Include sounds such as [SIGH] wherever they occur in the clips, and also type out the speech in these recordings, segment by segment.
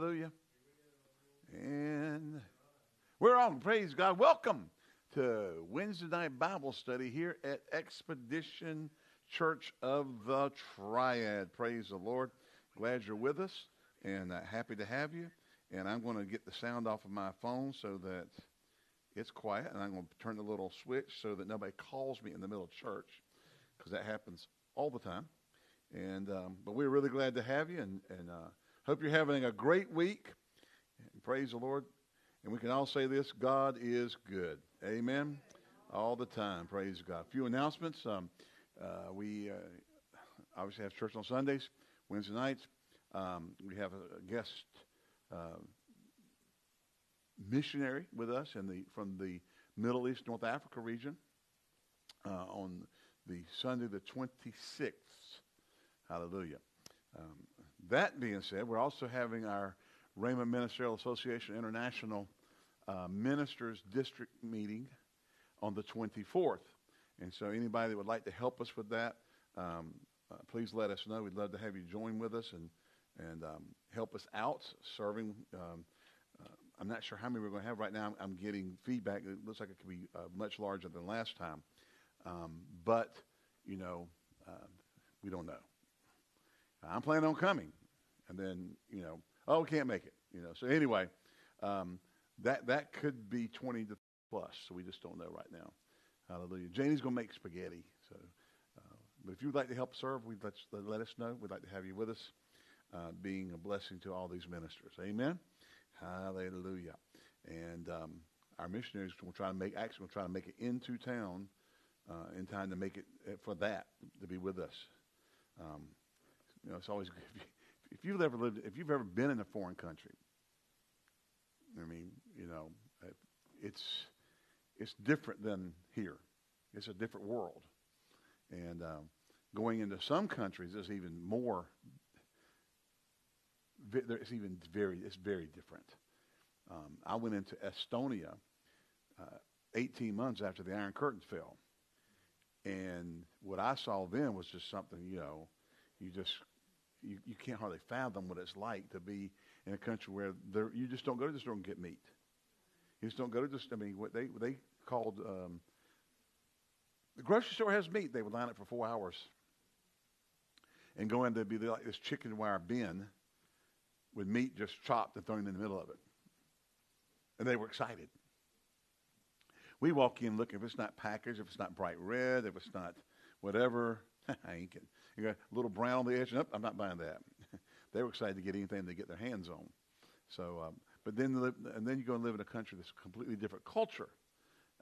Hallelujah. And we're on. Praise God. Welcome to Wednesday night Bible study here at Expedition Church of the Triad. Praise the Lord. Glad you're with us and uh, happy to have you. And I'm going to get the sound off of my phone so that it's quiet. And I'm going to turn the little switch so that nobody calls me in the middle of church because that happens all the time. And um, but we're really glad to have you, and, and uh, hope you're having a great week. Praise the Lord. And we can all say this: God is good. Amen. All the time. Praise God. A few announcements. Um, uh, we uh, obviously have church on Sundays, Wednesday nights. Um, we have a guest uh, missionary with us in the from the Middle East, North Africa region uh, on the Sunday, the 26th. Hallelujah. Um, that being said, we're also having our Rhema Ministerial Association International uh, Ministers District meeting on the 24th. And so, anybody that would like to help us with that, um, uh, please let us know. We'd love to have you join with us and and um, help us out serving. Um, uh, I'm not sure how many we're going to have right now. I'm, I'm, getting feedback. It looks like it could be uh, much larger than last time, um, but you know, uh, we don't know. I'm planning on coming. And then, you know, oh, can't make it. You know, so anyway, um, that, that could be 20 to plus. So we just don't know right now. Hallelujah. Janie's going to make spaghetti. So, uh, but if you would like to help serve, we'd let, let us know. We'd like to have you with us, uh, being a blessing to all these ministers. Amen. Hallelujah. And um, our missionaries will try to make, actually, will try to make it into town uh, in time to make it uh, for that, to be with us. Um, you know, it's always [LAUGHS] you, if you've ever lived, if you've ever been in a foreign country. I mean, you know, it's it's different than here. It's a different world, and um, going into some countries is even more. It's even very it's very different. Um, I went into Estonia uh, 18 months after the Iron Curtain fell, and what I saw then was just something you know, you just you, you can't hardly fathom what it's like to be in a country where there, you just don't go to the store and get meat. You just don't go to the store. I mean, what they what they called um, the grocery store has meat. They would line up for four hours and go in to be like this chicken wire bin with meat just chopped and thrown in the middle of it. And they were excited. We walk in looking if it's not packaged, if it's not bright red, if it's not whatever, [LAUGHS] I ain't getting. You got a little brown on the edge. Nope, I'm not buying that. [LAUGHS] they were excited to get anything they get their hands on. So, um, but then and then you go and live in a country that's a completely different culture,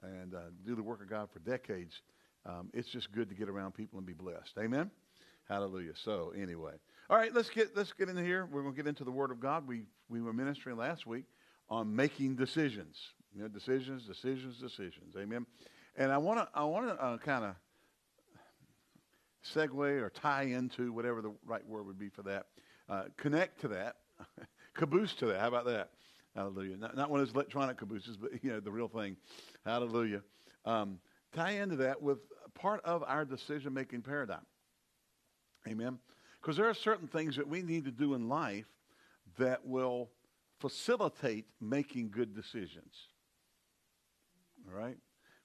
and uh, do the work of God for decades. Um, it's just good to get around people and be blessed. Amen. Hallelujah. So anyway, all right, let's get let's get into here. We're going to get into the Word of God. We we were ministering last week on making decisions. You know, decisions, decisions, decisions. Amen. And I want to I want to uh, kind of segue or tie into whatever the right word would be for that. Uh, connect to that, [LAUGHS] caboose to that. How about that? Hallelujah. Not, not one of those electronic cabooses, but you know the real thing. Hallelujah. Um, tie into that with part of our decision making paradigm. Amen. Because there are certain things that we need to do in life that will facilitate making good decisions. All right.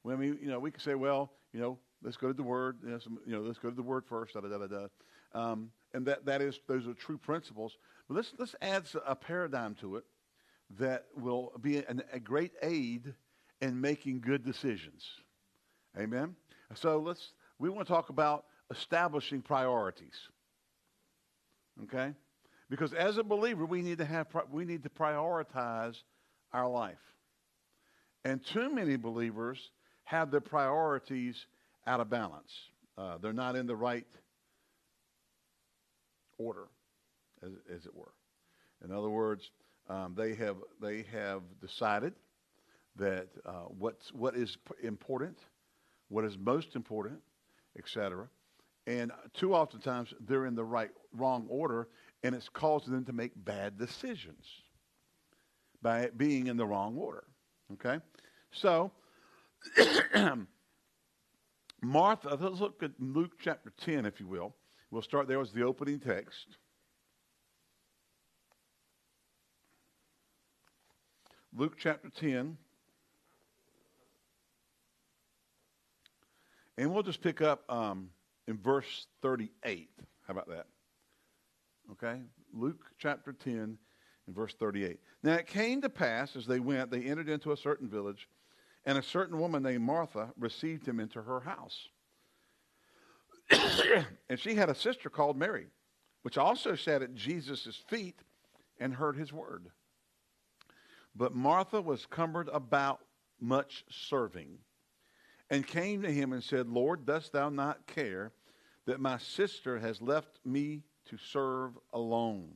When we, you know, we can say, well, you know, Let's go to the Word. You know, some, you know let's go to the Word first. Da, da, da, da. Um, and that, that is, those are true principles. But let's, let's add a paradigm to it that will be an, a great aid in making good decisions. Amen? So let's, we want to talk about establishing priorities. Okay? Because as a believer, we need to have, we need to prioritize our life. And too many believers have their priorities out of balance. Uh, they're not in the right order, as, as it were. In other words, um, they have they have decided that uh, what's what is important, what is most important, etc. And too often times they're in the right wrong order, and it's causing them to make bad decisions by being in the wrong order. Okay, so [CLEARS THROAT] Martha, let's look at Luke chapter 10, if you will. We'll start there as the opening text. Luke chapter 10. And we'll just pick up um, in verse 38. How about that? Okay? Luke chapter 10 and verse 38. Now it came to pass as they went, they entered into a certain village, and a certain woman named Martha received him into her house. [COUGHS] and she had a sister called Mary, which also sat at Jesus' feet and heard his word. But Martha was cumbered about much serving and came to him and said, Lord, dost thou not care that my sister has left me to serve alone?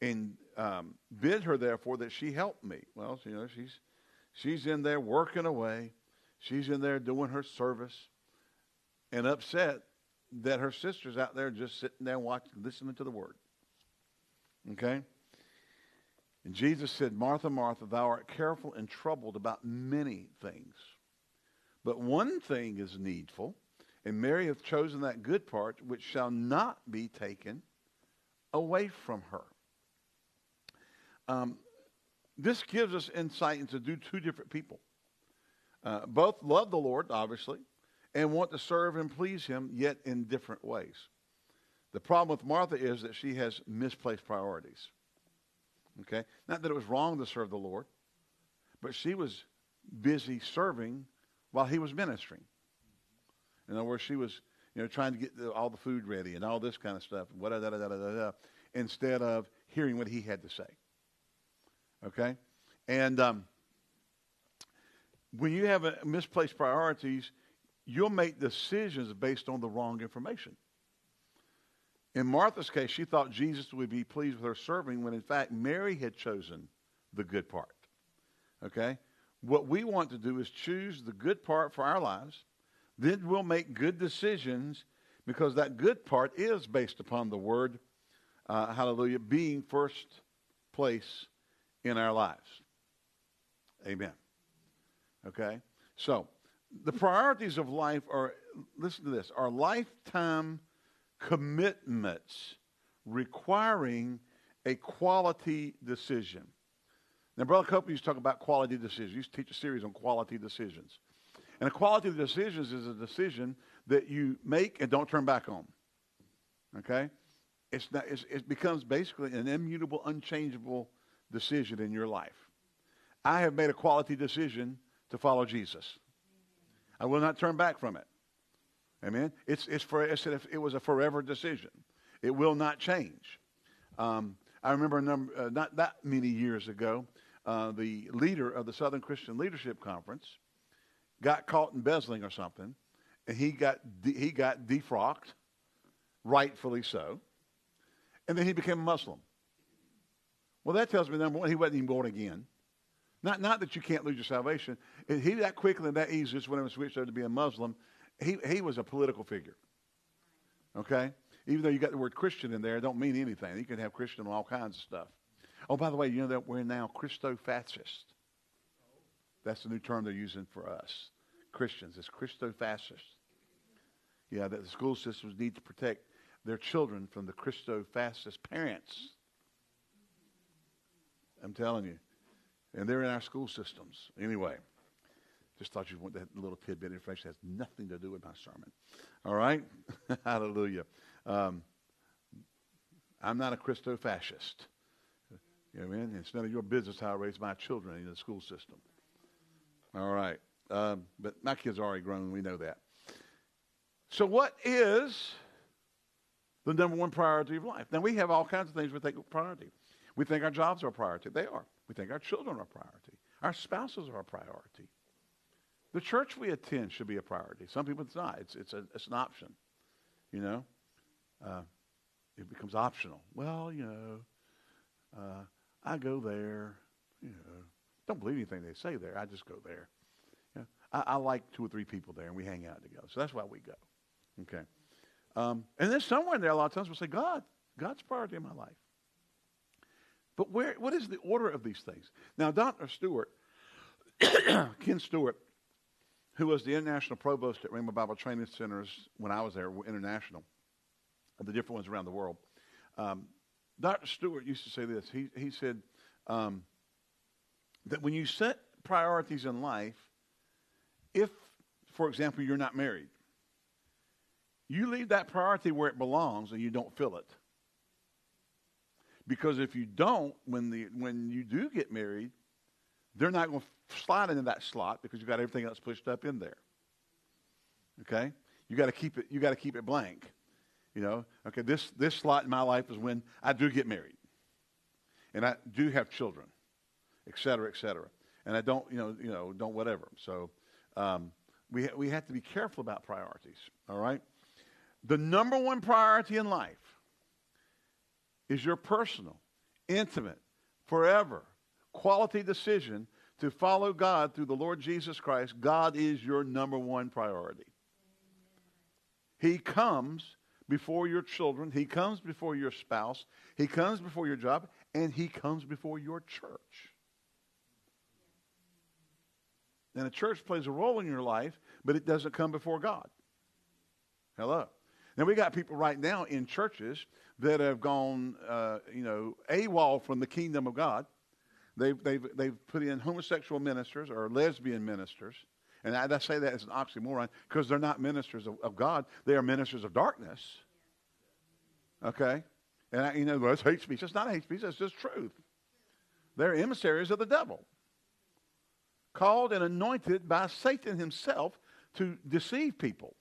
And um, bid her, therefore, that she help me. Well, you know, she's, she's in there working away. She's in there doing her service and upset that her sister's out there just sitting there watching, listening to the word. Okay? And Jesus said, Martha, Martha, thou art careful and troubled about many things. But one thing is needful, and Mary hath chosen that good part which shall not be taken away from her. Um, this gives us insight into two different people. Uh, both love the Lord, obviously, and want to serve and please Him, yet in different ways. The problem with Martha is that she has misplaced priorities. Okay? Not that it was wrong to serve the Lord, but she was busy serving while he was ministering. In other words, she was, you know, trying to get the, all the food ready and all this kind of stuff, instead of hearing what he had to say. Okay? And um, when you have a, misplaced priorities, you'll make decisions based on the wrong information. In Martha's case, she thought Jesus would be pleased with her serving when in fact Mary had chosen the good part. Okay? What we want to do is choose the good part for our lives. Then we'll make good decisions because that good part is based upon the word, uh, hallelujah, being first place in our lives. Amen. Okay? So, the priorities of life are, listen to this, are lifetime commitments requiring a quality decision. Now, Brother Copeland used to talk about quality decisions. He used to teach a series on quality decisions. And a quality of decisions is a decision that you make and don't turn back on. Okay? It's not, it's, it becomes basically an immutable, unchangeable decision in your life. I have made a quality decision to follow Jesus. I will not turn back from it. Amen. It's, it's for, it's, it was a forever decision. It will not change. Um, I remember number, uh, not that many years ago, uh, the leader of the Southern Christian Leadership Conference got caught embezzling or something, and he got de- he got defrocked, rightfully so, and then he became a Muslim. Well, that tells me number one, he wasn't even born again. Not not that you can't lose your salvation. He that quickly and that easy just went and switched over to be a Muslim. He he was a political figure. Okay, even though you got the word Christian in there, it don't mean anything. You can have Christian on all kinds of stuff. Oh, by the way, you know that we're now Christo-fascist. That's the new term they're using for us. Christians, it's Christo-fascist. Yeah, that the school systems need to protect their children from the Christo-fascist parents. I'm telling you. And they're in our school systems. Anyway, just thought you'd want that little tidbit of information. It has nothing to do with my sermon. All right? [LAUGHS] Hallelujah. Um, I'm not a Christo-fascist. You know what I mean? It's none of your business how I raise my children in the school system. All right. Um, but my kids are already grown. We know that. So, what is the number one priority of life? Now, we have all kinds of things we think are priority. We think our jobs are a priority. They are. We think our children are a priority. Our spouses are a priority. The church we attend should be a priority. Some people it's not. It's, it's, a, it's an option. You know? Uh, it becomes optional. Well, you know, uh, I go there, you know, don't believe anything they say there. I just go there. You know, I, I, like two or three people there, and we hang out together. So that's why we go. Okay. Um, and then somewhere in there, a lot of times we'll say, God, God's priority in my life. But where, what is the order of these things? Now, Dr. Stewart, [COUGHS] Ken Stewart, who was the international provost at Rhema Bible Training Centers when I was there, international, the different ones around the world. Um, Dr. Stewart used to say this. He, he said, um, that when you set priorities in life, if, for example, you're not married, you leave that priority where it belongs and you don't fill it. Because if you don't, when, the, when you do get married, they're not going to slide into that slot because you've got everything else pushed up in there. Okay? You got to keep it. You got to keep it blank. You know. Okay. This this slot in my life is when I do get married, and I do have children, et cetera, et cetera. And I don't, you know, you know, don't whatever. So um, we we have to be careful about priorities. All right. The number one priority in life is your personal, intimate, forever, quality decision to follow God through the Lord Jesus Christ. God is your number one priority. He comes before your children, He comes before your spouse, He comes before your job, and He comes before your church. And a church plays a role in your life, but it doesn't come before God. Hello. Now we got people right now in churches that have gone, uh, you know, AWOL from the kingdom of God. They've, they've, they've put in homosexual ministers or lesbian ministers. And I, I say that as an oxymoron because they're not ministers of, of, God. They are ministers of darkness. Okay? And I, you know, it's hate speech. It's not hate speech. It's just truth. They're emissaries of the devil. Called and anointed by Satan himself to deceive people.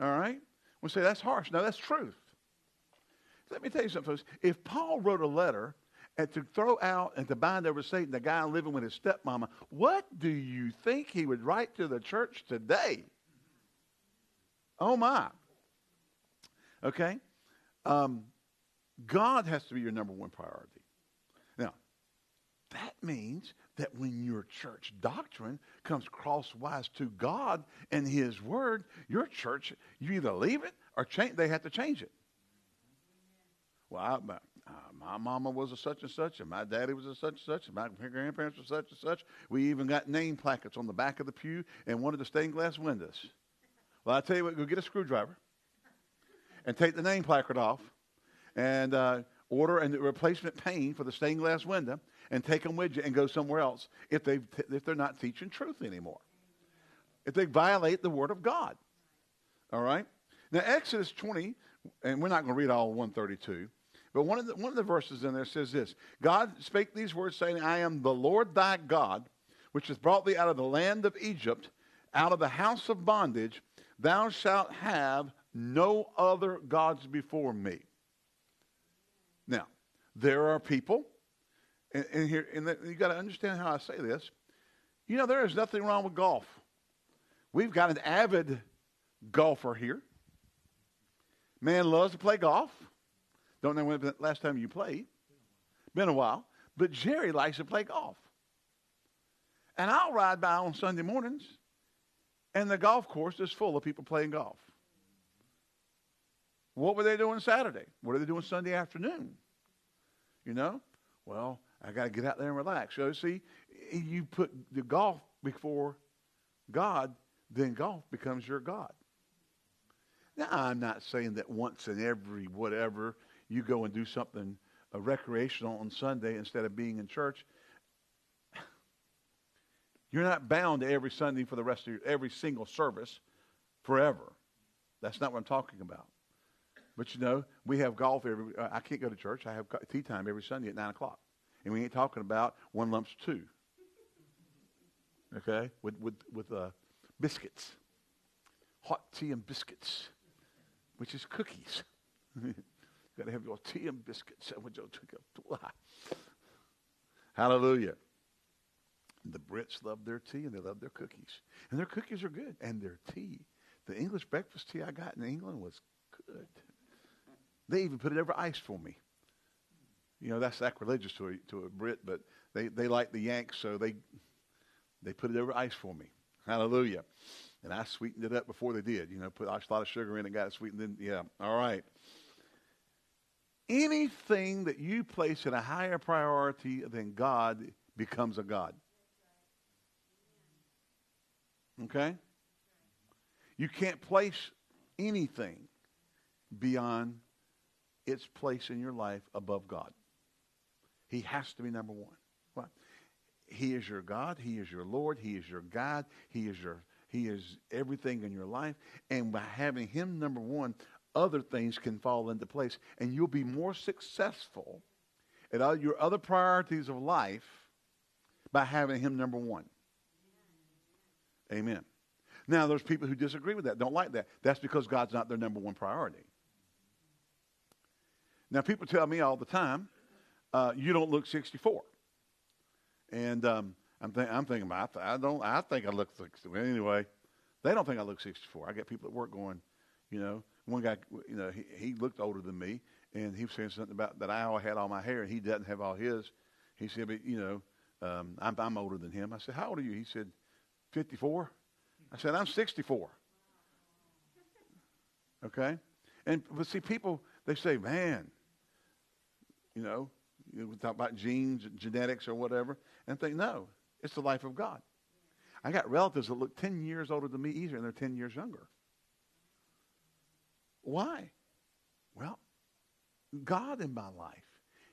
All right? We say that's harsh. No, that's truth. Let me tell you something, folks. If Paul wrote a letter and to throw out and to bind over Satan the guy living with his stepmama, what do you think he would write to the church today? Oh, my. Okay? Um, God has to be your number one priority. Now, that means that when your church doctrine comes crosswise to God and His Word, your church, you either leave it or change, they have to change it. Well, I, my, uh, my mama was a such and such, and my daddy was a such and such, and my grandparents were such and such. We even got name placards on the back of the pew and one of the stained glass windows. Well, I tell you what, go get a screwdriver and take the name placard off and uh, order a replacement pane for the stained glass window and take them with you and go somewhere else if, they if they're not teaching truth anymore. If they violate the Word of God. All right? Now, Exodus 20, and we're not going to read all 132, but one of, the, one of the verses in there says this God spake these words, saying, I am the Lord thy God, which has brought thee out of the land of Egypt, out of the house of bondage. Thou shalt have no other gods before me. Now, there are people, and, and here, and you got to understand how I say this. You know, there is nothing wrong with golf. We've got an avid golfer here. Man loves to play golf. Don't know when the last time you played. Been a while. But Jerry likes to play golf. And I'll ride by on Sunday mornings, and the golf course is full of people playing golf. What were they doing Saturday? What are they doing Sunday afternoon? You know? Well, I got to get out there and relax. So, see, you put the golf before God, then golf becomes your God. Now, I'm not saying that once in every whatever you go and do something uh, recreational on Sunday instead of being in church. [SIGHS] You're not bound to every Sunday for the rest of your, every single service forever. That's not what I'm talking about. But you know, we have golf every. Uh, I can't go to church. I have tea time every Sunday at nine o'clock, and we ain't talking about one lumps two. Okay, with with with uh, biscuits, hot tea and biscuits, which is cookies. [LAUGHS] Got to have your tea and biscuits. [LAUGHS] Hallelujah. The Brits love their tea and they love their cookies. And their cookies are good. And their tea. The English breakfast tea I got in England was good. They even put it over ice for me. You know, that's sacrilegious to a, to a Brit, but they, they like the Yanks, so they, they put it over ice for me. Hallelujah. And I sweetened it up before they did. You know, put a lot of sugar in it, got it sweetened. In, yeah, all right anything that you place in a higher priority than God becomes a God. Okay? You can't place anything beyond its place in your life above God. He has to be number one. Why? He is your God. He is your Lord. He is your God. He is your He is everything in your life. And by having Him number one, other things can fall into place, and you'll be more successful at all your other priorities of life by having Him number one. Amen. Now, there's people who disagree with that, don't like that. That's because God's not their number one priority. Now, people tell me all the time, uh, you don't look 64. And um, I'm, th- I'm thinking, th- I don't. I think I look 64. Anyway, they don't think I look 64. I get people at work going, you know, one guy, you know, he, he looked older than me, and he was saying something about that I had all my hair, and he doesn't have all his. He said, but you know, um, I'm, I'm older than him. I said, how old are you? He said, 54. I said, I'm 64. Okay? And but see, people they say, man, you know, you talk about genes, genetics, or whatever, and think, no, it's the life of God. I got relatives that look 10 years older than me easier, and they're 10 years younger. Why? Well, God in my life,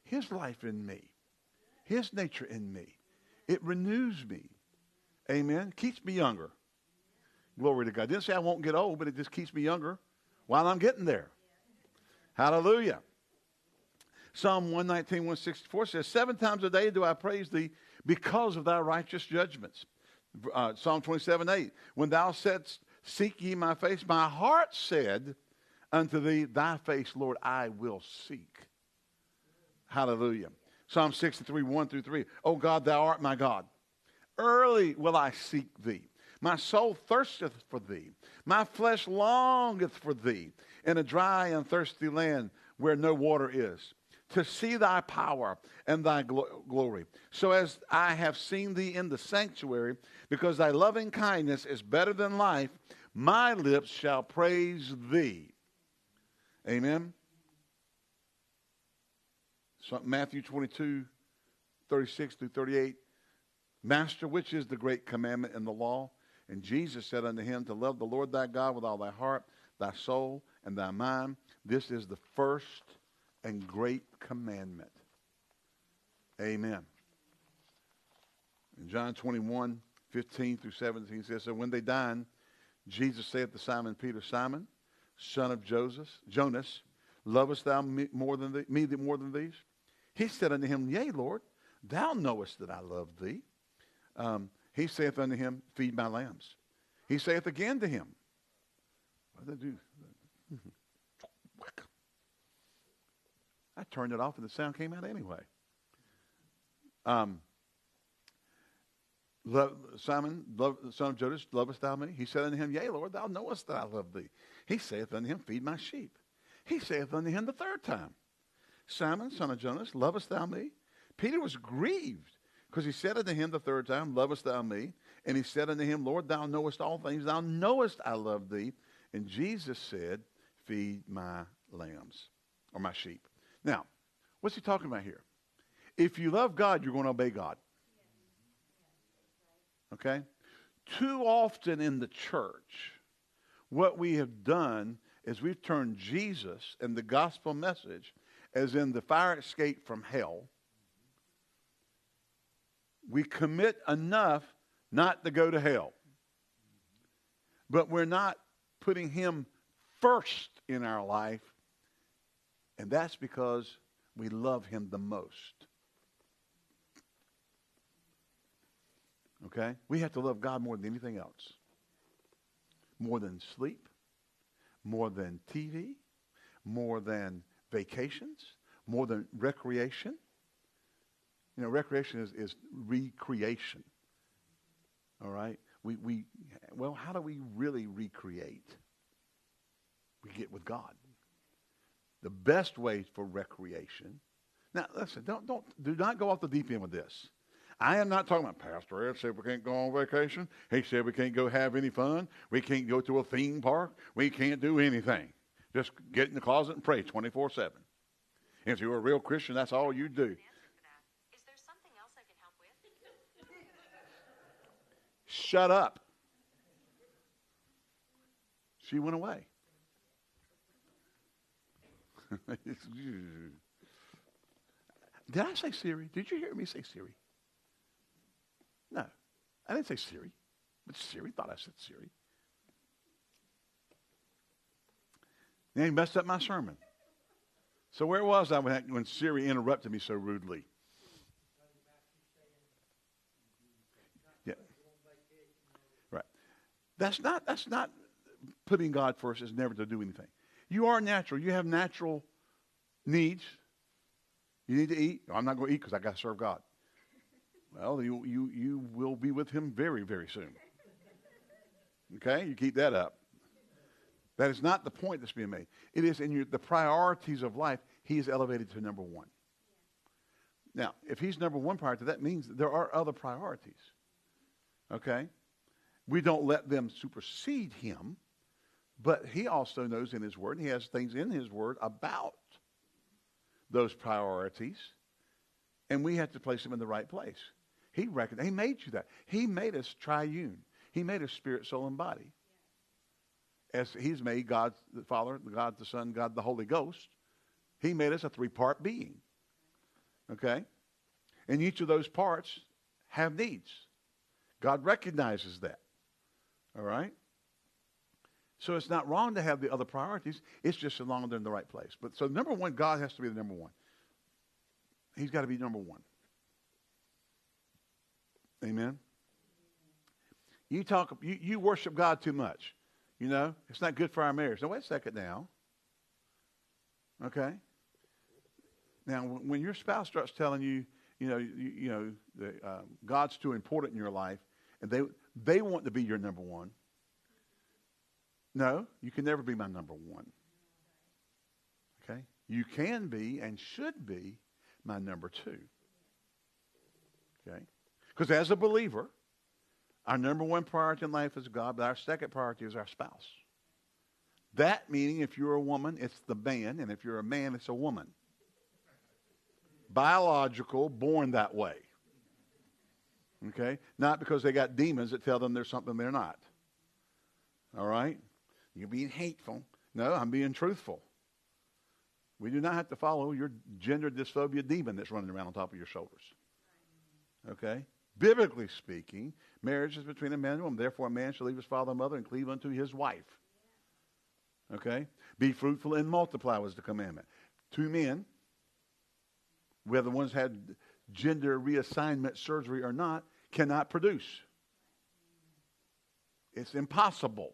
His life in me, His nature in me. It renews me. Amen. Keeps me younger. Glory to God. Didn't say I won't get old, but it just keeps me younger while I'm getting there. Hallelujah. Psalm 119, 164 says, Seven times a day do I praise thee because of thy righteous judgments. Uh, Psalm 27, 8, When thou saidst, Seek ye my face, my heart said unto thee, Thy face, Lord, I will seek. Hallelujah. Psalm 63, 1 through 3. O God, thou art my God. Early will I seek thee. My soul thirsteth for thee. My flesh longeth for thee in a dry and thirsty land where no water is, to see thy power and thy glo- glory. So as I have seen thee in the sanctuary, because thy loving kindness is better than life, my lips shall praise thee. Amen. So Matthew 22, 36 through 38. Master, which is the great commandment in the law? And Jesus said unto him, To love the Lord thy God with all thy heart, thy soul, and thy mind. This is the first and great commandment. Amen. In John 21, 15 through 17 says, So when they dined, Jesus said to Simon Peter, Simon, son of Joseph, Jonas, lovest thou me more than the, me more than these? He said unto him, Yea, Lord, thou knowest that I love thee. Um, he saith unto him, Feed my lambs. He saith again to him, What did do? I turned it off and the sound came out anyway. Um, love, Simon, love, son of Judas, lovest thou me? He said unto him, Yea, Lord, thou knowest that I love thee. He saith unto him, Feed my sheep. He saith unto him the third time, Simon, son of Jonas, lovest thou me? Peter was grieved because he said unto him the third time, Lovest thou me? And he said unto him, Lord, thou knowest all things. Thou knowest I love thee. And Jesus said, Feed my lambs or my sheep. Now, what's he talking about here? If you love God, you're going to obey God. Okay? Too often in the church, what we have done is we've turned Jesus and the gospel message as in the fire escape from hell we commit enough not to go to hell. But we're not putting Him first in our life, and that's because we love Him the most. Okay? We have to love God more than anything else. More than sleep, more than TV, more than vacations, more than recreation. You know, recreation is, is recreation. All right? We, we, well, how do we really recreate? We get with God. The best way for recreation. Now, listen, don't, don't, do not go off the deep end with this. I am not talking about Pastor Ed said we can't go on vacation. He said we can't go have any fun. We can't go to a theme park. We can't do anything. Just get in the closet and pray 24 7. If you're a real Christian, that's all you do. Shut up. She went away. Did I say Siri? Did you hear me say Siri? No. I didn't say Siri. But Siri thought I said Siri. Then he messed up my sermon. So where was I when, when Siri interrupted me so rudely? Yeah. Right. That's not that's not putting God first is never to do anything. You are natural. You have natural needs. You need to eat. I'm not going to eat because I got to serve God. Well, you, you, you will be with him very, very soon. Okay? You keep that up. That is not the point that's being made. It is in your, the priorities of life, he is elevated to number one. Now, if he's number one priority, that means there are other priorities. Okay? We don't let them supersede him, but he also knows in his word, he has things in his word about those priorities, and we have to place them in the right place. He reckoned, he made you that. He made us triune. He made us spirit, soul, and body. As he's made God the Father, God the Son, God the Holy Ghost, he made us a three-part being. Okay? And each of those parts have needs. God recognizes that. All right? So it's not wrong to have the other priorities. It's just as long they're in the right place. But so number one, God has to be the number one. He's got to be number one. Amen. You talk, you, you worship God too much. You know, it's not good for our marriage. Now wait a second now. Okay. Now, when your spouse starts telling you, you know, you, you know, uh, God's too important in your life, and they they want to be your number one. No, you can never be my number one. Okay, you can be and should be my number two. Okay, because as a believer, our number one priority in life is God, but our second priority is our spouse. That meaning, if you're a woman, it's the man, and if you're a man, it's a woman biological, born that way. Okay? Not because they got demons that tell them there's something they're not. All right? You're being hateful. No, I'm being truthful. We do not have to follow your gender dysphoria demon that's running around on top of your shoulders. Okay? Biblically speaking, marriage is between a man and a woman. Therefore, a man shall leave his father and mother and cleave unto his wife. Okay? Be fruitful and multiply was the commandment. Two men whether one's had gender reassignment surgery or not, cannot produce. It's impossible.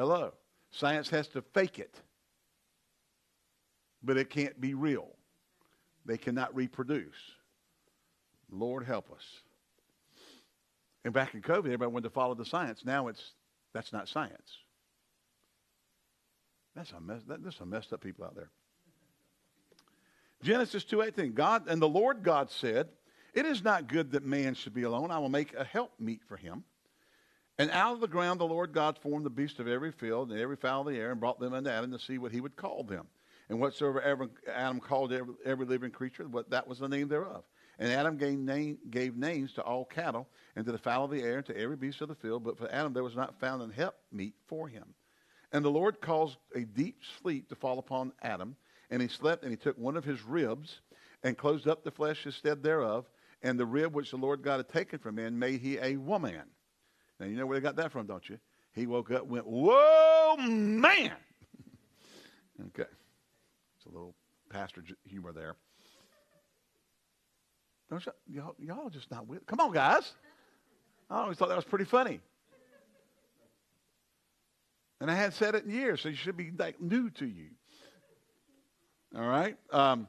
Hello. Science has to fake it, but it can't be real. They cannot reproduce. Lord help us. And back in COVID, everybody wanted to follow the science. Now it's that's not science. That's a mess. That, there's some messed up people out there. Genesis 2:18. God and the Lord God said, "It is not good that man should be alone. I will make a help meet for him." And out of the ground the Lord God formed the beasts of every field and every fowl of the air and brought them unto Adam to see what he would call them. And whatsoever Adam called every, every living creature, what that was the name thereof. And Adam gave, name, gave names to all cattle and to the fowl of the air and to every beast of the field. But for Adam there was not found an help meet for him. And the Lord caused a deep sleep to fall upon Adam, and he slept, and he took one of his ribs and closed up the flesh instead thereof. And the rib which the Lord God had taken from man made he a woman. Now, you know where they got that from, don't you? He woke up went, Whoa, man! [LAUGHS] okay. It's a little pastor humor there. Don't you, all y'all just not with. Come on, guys. I always thought that was pretty funny. And I hadn't said it in years, so it should be like new to you. All right? Um,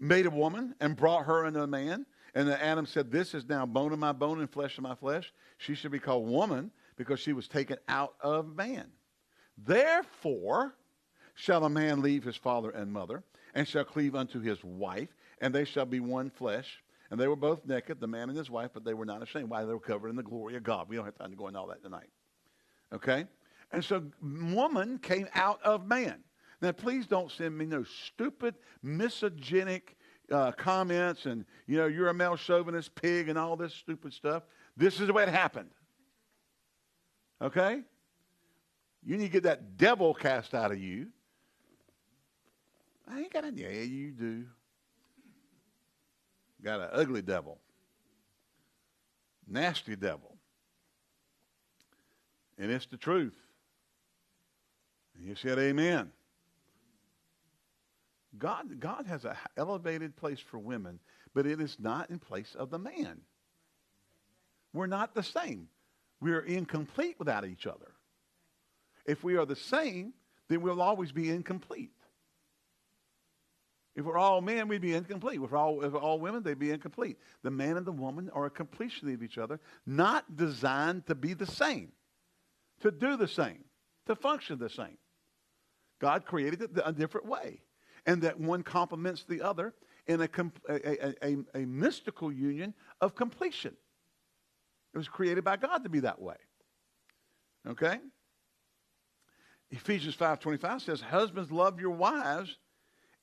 made a woman and brought her into a man. And then Adam said, This is now bone of my bone and flesh of my flesh. She should be called woman because she was taken out of man. Therefore shall a man leave his father and mother and shall cleave unto his wife, and they shall be one flesh. And they were both naked, the man and his wife, but they were not ashamed. Why? They were covered in the glory of God. We don't have time to go into all that tonight. Okay? And so woman came out of man. Now, please don't send me no stupid, misogynic uh, comments and, you know, you're a male chauvinist pig and all this stupid stuff. This is the way it happened. Okay? You need to get that devil cast out of you. I ain't got a, yeah, you do. Got an ugly devil. nasty devil. And it's the truth. And you said amen. God, God has an elevated place for women, but it is not in place of the man. We're not the same. We are incomplete without each other. If we are the same, then we'll always be incomplete. If we're all men, we'd be incomplete. If we're all, if we're all women, they'd be incomplete. The man and the woman are a completion of each other, not designed to be the same, to do the same, to function the same. God created it a different way, and that one complements the other in a, a, a, a, mystical union of completion. It was created by God to be that way. Okay? Ephesians 5.25 says, Husbands, love your wives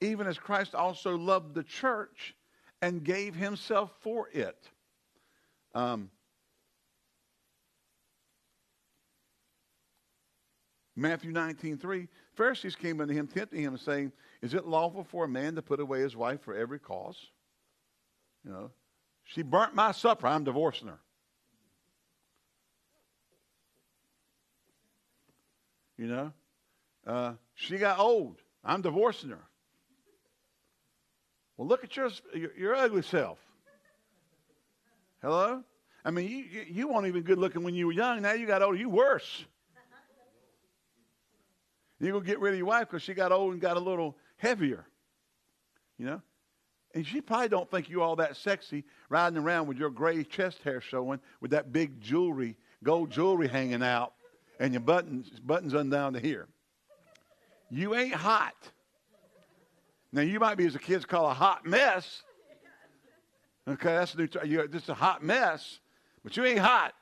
even as Christ also loved the church and gave himself for it. Um, Matthew 19, 3, Pharisees came unto him, tempting him, saying, Is it lawful for a man to put away his wife for every cause? You know, she burnt my supper, I'm divorcing her. You know, uh, she got old, I'm divorcing her. Well, look at your, your, your ugly self. Hello? I mean, you, you, weren't even good looking when you were young. Now you got old, you worse. You go get rid of your wife because she got old and got a little heavier. You know? And she probably don't think you all that sexy riding around with your gray chest hair showing with that big jewelry, gold jewelry hanging out, and your buttons buttons undone to here. You ain't hot. Now, you might be, as the kids call, a hot mess. Okay, that's a new. You're just a hot mess, but you ain't hot.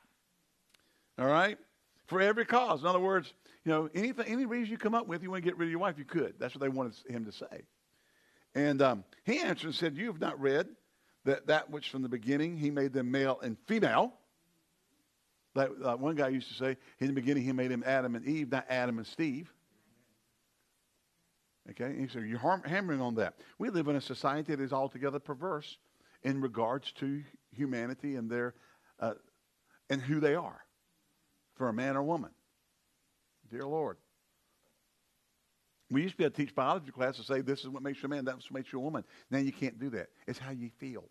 All right? For every cause. In other words, you know, anything, any reason you come up with, you want to get rid of your wife, you could. That's what they wanted him to say. And um, he answered and said, You have not read that that which from the beginning he made them male and female. Like uh, one guy used to say, in the beginning he made them Adam and Eve, not Adam and Steve. Okay, and he said, You're hammering on that. We live in a society that is altogether perverse in regards to humanity and their uh, and who they are for a man or woman. Dear Lord. We used to be able to teach biology class and say this is what makes you a man, that's what makes you a woman. Now you can't do that. It's how you feel.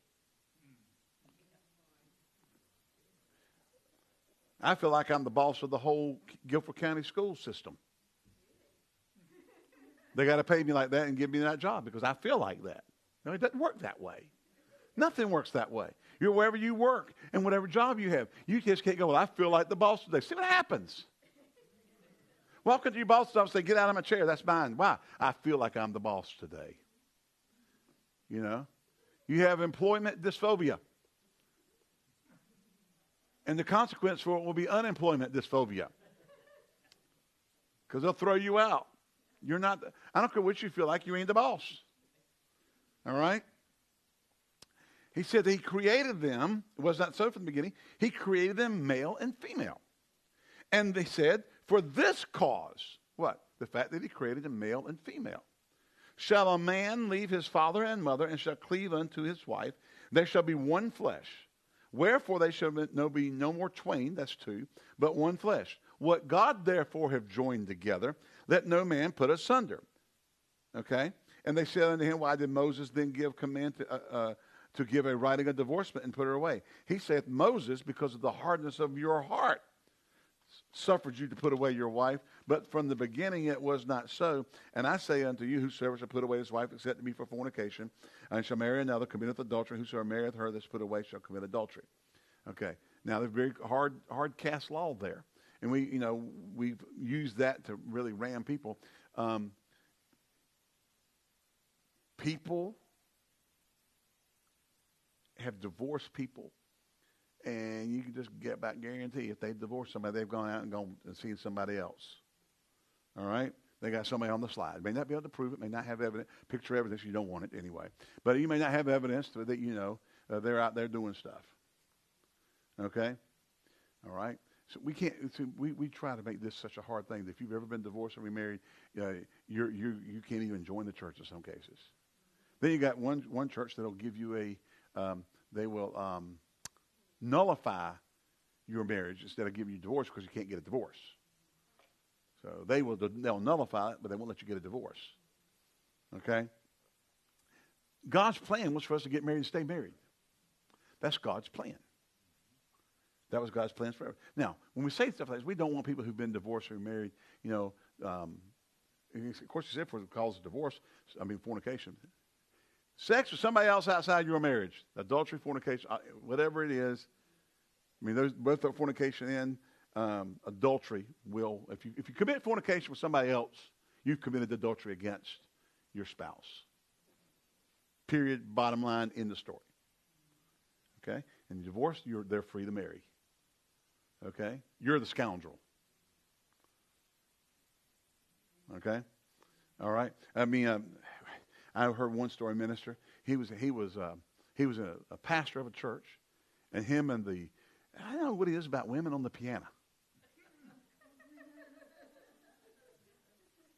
I feel like I'm the boss of the whole Guilford County school system. They got to pay me like that and give me that job because I feel like that. No, it doesn't work that way. Nothing works that way. You're wherever you work and whatever job you have. You just can't go, well, I feel like the boss today. See what happens. Welcome to your boss's office and say, get out of my chair. That's mine. Why? I feel like I'm the boss today. You know? You have employment dysphoria. And the consequence for it will be unemployment dysphoria. Because they'll throw you out. You're not, I don't care what you feel like, you ain't the boss. All right? He said that he created them, was not so from the beginning, he created them male and female. And they said, for this cause, what? The fact that he created them male and female. Shall a man leave his father and mother and shall cleave unto his wife? There shall be one flesh. Wherefore they shall no be no more twain, that's two, but one flesh. What God therefore have joined together, let no man put asunder. Okay? And they said unto him, Why did Moses then give command to, uh, uh, to give a writing of divorcement and put her away? He saith, Moses, because of the hardness of your heart, suffered you to put away your wife. But from the beginning it was not so. And I say unto you, whosoever shall put away his wife, except to be for fornication, and shall marry another, committeth adultery. Whosoever marrieth her that's put away shall commit adultery. Okay. Now there's very hard, hard cast law there and we, you know, we've used that to really ram people. Um, people have divorced people, and you can just get back guarantee if they divorce somebody, they've gone out and gone and seen somebody else. All right. They got somebody on the slide. May not be able to prove it. May not have evidence, picture evidence. You don't want it anyway. But you may not have evidence that you know uh, they're out there doing stuff. Okay. All right. So we can't. So we, we try to make this such a hard thing that if you've ever been divorced or remarried, uh, you're, you you can't even join the church in some cases. Then you got one one church that'll give you a. Um, they will um, nullify your marriage instead of giving you divorce because you can't get a divorce. So they will they'll nullify it, but they won't let you get a divorce. Okay? God's plan was for us to get married and stay married. That's God's plan. That was God's plans forever. Now, when we say stuff like this, we don't want people who've been divorced or married, you know, um, of course, said for the cause of divorce, I mean fornication. Sex with somebody else outside your marriage, adultery, fornication, uh, whatever it is. I mean, those both fornication and um, adultery will, if you, if you commit fornication with somebody else, you've committed adultery against your spouse. Period, bottom line, in the story. Okay? And you divorce, you're, they're free to marry. Okay? You're the scoundrel. Okay? All right? I mean, um, I heard one story minister. He was, he was, uh, he was a, a pastor of a church, and him and the, I don't know what it is about women on the piano.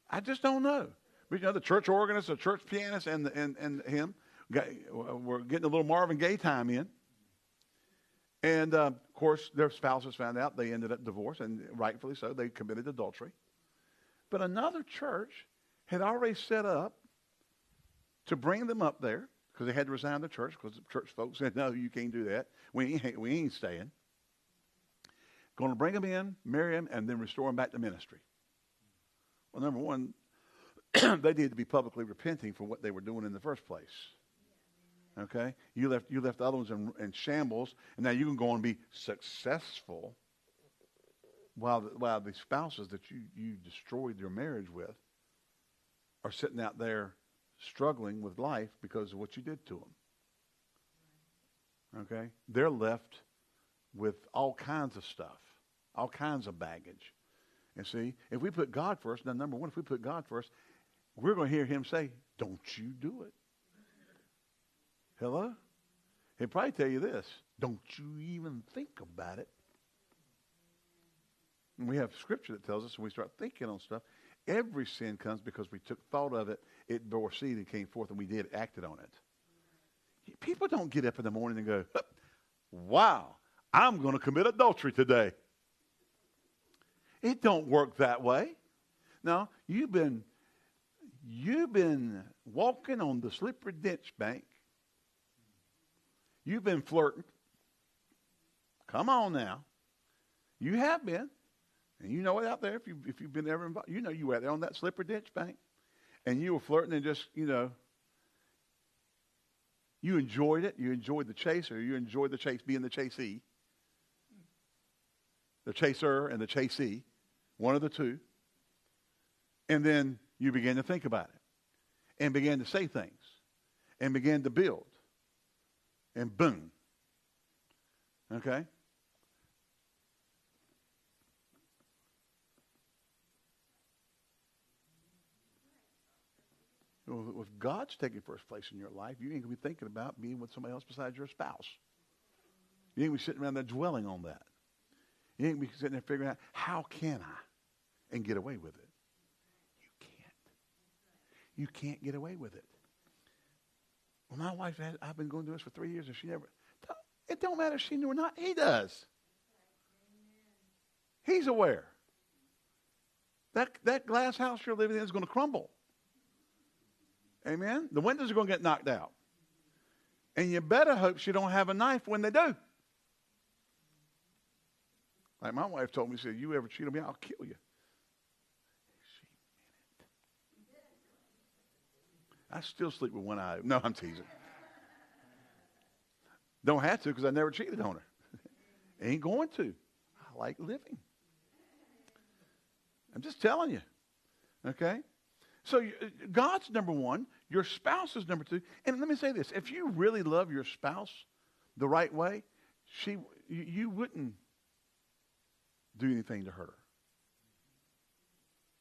I just don't know. But you know, the church organist, the church pianist, and and and him got, were getting a little Marvin Gaye time in. And uh, of course, their spouses found out. They ended up divorced, and rightfully so. They committed adultery. But another church had already set up to bring them up there because they had to resign the church because the church folks said, "No, you can't do that. We ain't we ain't staying." Going to bring them in, marry them, and then restore them back to ministry. Well, number one, [CLEARS THROAT] they needed to be publicly repenting for what they were doing in the first place. Okay? You left, you left the other ones in, in shambles, and now you can go and be successful while the, while the spouses that you, you destroyed your marriage with are sitting out there struggling with life because of what you did to them. Okay? They're left with all kinds of stuff, all kinds of baggage. And see, if we put God first, now number one, if we put God first, we're going to hear him say, Don't you do it. Hello? He'll probably tell you this Don't you even think about it. And we have scripture that tells us when we start thinking on stuff, every sin comes because we took thought of it, it bore seed and came forth, and we did, acted on it. People don't get up in the morning and go, wow, I'm going to commit adultery today. It don't work that way. No, you've been you've been walking on the slippery ditch bank. You've been flirting. Come on now. You have been. And you know it out there if you if you've been ever involved. You know you were out there on that slippery ditch bank. And you were flirting and just, you know, you enjoyed it. You enjoyed the chase, or you enjoyed the chase being the chasee. The chaser and the chasee one of the two. And then you began to think about it and began to say things and began to build. And boom. Okay? If God's taking first place in your life, you ain't going to be thinking about being with somebody else besides your spouse. You ain't going to be sitting around there dwelling on that. You ain't going to be sitting there figuring out, how can I? and get away with it. You can't. You can't get away with it. Well, my wife, has, I've been going through this for three years, and she never. It don't matter if she knew or not. He does. He's aware. That that glass house you're living in is going to crumble. Amen. The windows are going to get knocked out, and you better hope she don't have a knife when they do. Like my wife told me, she said, "You ever cheat on me, I'll kill you." I still sleep with one eye. No, I'm teasing. Don't have to because I never cheated on her. [LAUGHS] Ain't going to. I like living. I'm just telling you. Okay? So uh, God's number one, your spouse is number two. And let me say this if you really love your spouse the right way, she, you, you wouldn't do anything to hurt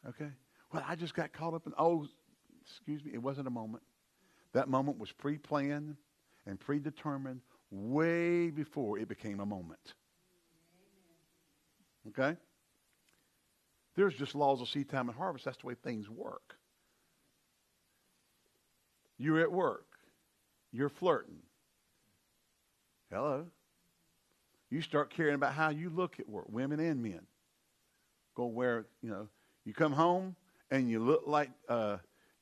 her. Okay? Well, I just got caught up in, oh, excuse me, it wasn't a moment. That moment was pre planned and predetermined way before it became a moment. Okay? There's just laws of seed time and harvest. That's the way things work. You're at work. You're flirting. Hello. You start caring about how you look at work, women and men. Go where, you know, you come home and you look like uh,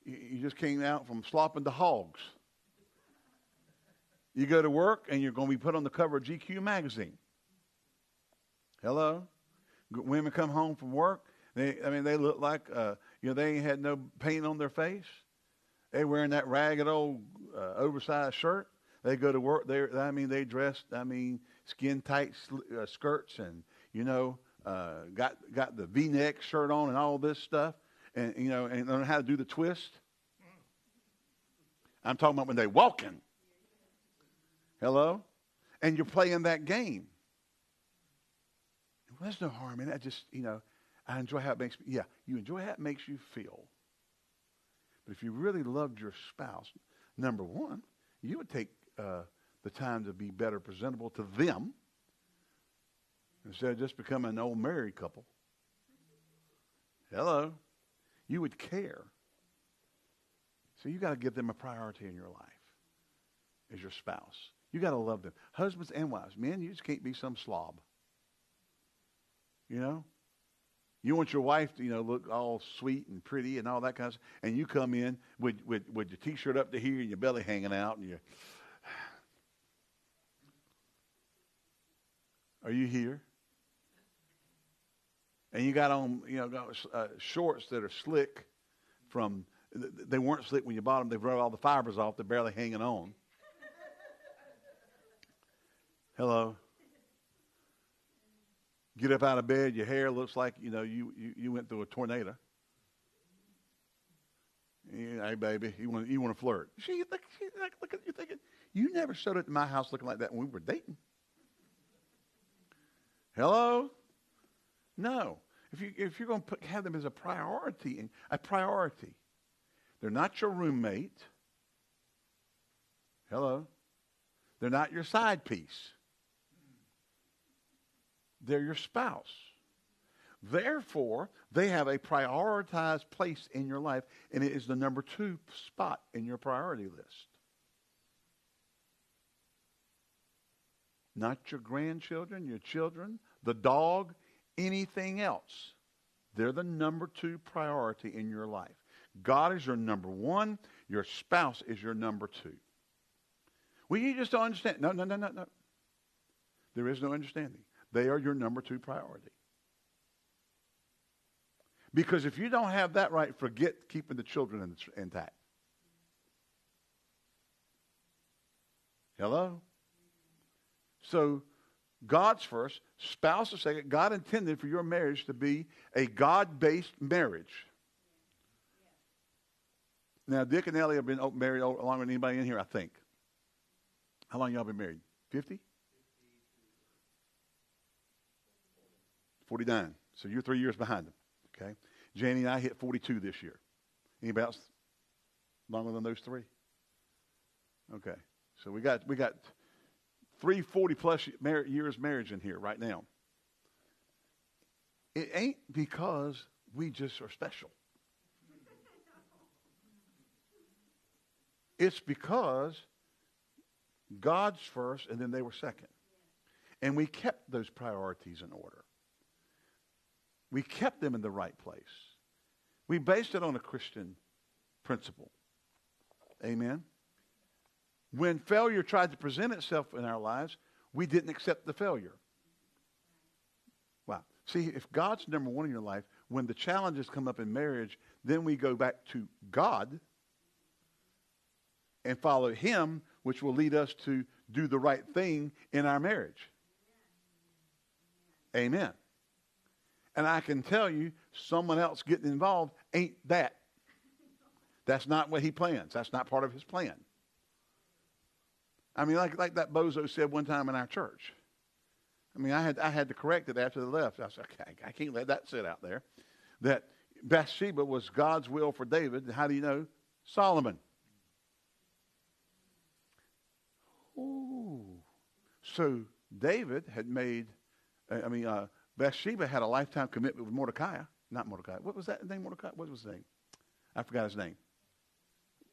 you, just came out from slopping the hogs. You go to work and you're going to be put on the cover of GQ magazine. Hello? Women come home from work. They, I mean, they look like, uh, you know, they ain't had no paint on their face. They wearing that ragged old uh, oversized shirt. They go to work. They, I mean, they dressed. I mean, skin tight uh, skirts and you know, uh, got got the V-neck shirt on and all this stuff, and you know, and learn how to do the twist. I'm talking about when they walking. Hello, and you're playing that game. Well, there's no harm in that. Just you know, I enjoy how it makes me. Yeah, you enjoy how it makes you feel. But if you really loved your spouse, number one, you would take uh, the time to be better presentable to them instead of just becoming an old married couple. Hello. You would care. So you got to give them a priority in your life as your spouse. You got to love them. Husbands and wives. Men, you just can't be some slob. You know? You want your wife to, you know, look all sweet and pretty and all that kind of stuff. And you come in with, with, with your T-shirt up to here and your belly hanging out and you [SIGHS] Are you here? And you got on, you know, got, uh, shorts that are slick from, they weren't slick when you bought them. They've rubbed all the fibers off. They're barely hanging on. Hello get up out of bed, your hair looks like, you know, you, you, you went through a tornado. hey, baby, you want, you want to flirt. She, you she, like, look at you thinking, you never showed up at my house looking like that when we were dating. Hello? No. If, you, if you're going to put, have them as a priority, a priority, they're not your roommate. Hello? They're not your side piece. They're your spouse. Therefore, they have a prioritized place in your life, and it is the number two spot in your priority list. Not your grandchildren, your children, the dog, anything else. They're the number two priority in your life. God is your number one. Your spouse is your number two. Well, you just don't understand. No, no, no, no, no. There is no understanding. They are your number two priority. Because if you don't have that right, forget keeping the children intact. Hello? So, God's first, spouse is second. God intended for your marriage to be a God based marriage. Now, Dick and Ellie have been married along with anybody in here, I think. How long y'all been married? 50? 49. So you're three years behind them. Okay. Janie and I hit 42 this year. Anybody else longer than those three? Okay. So we got we got three 40 plus years marriage in here right now. It ain't because we just are special. [LAUGHS] It's because God's first and then they were second. And we kept those priorities in order. We kept them in the right place. We based it on a Christian principle. Amen. When failure tried to present itself in our lives, we didn't accept the failure. Wow. See, if God's number one in your life, when the challenges come up in marriage, then we go back to God and follow Him, which will lead us to do the right thing in our marriage. Amen. And I can tell you, someone else getting involved ain't that. That's not what he plans. That's not part of his plan. I mean, like, like that bozo said one time in our church. I mean, I had, I had to correct it after they left. I said, okay, I can't let that sit out there. That Bathsheba was God's will for David. How do you know? Solomon. Ooh. So David had made, I mean, uh, Bathsheba had a lifetime commitment with Mordecai. Not Mordecai. What was that name, Mordecai? What was his name? I forgot his name.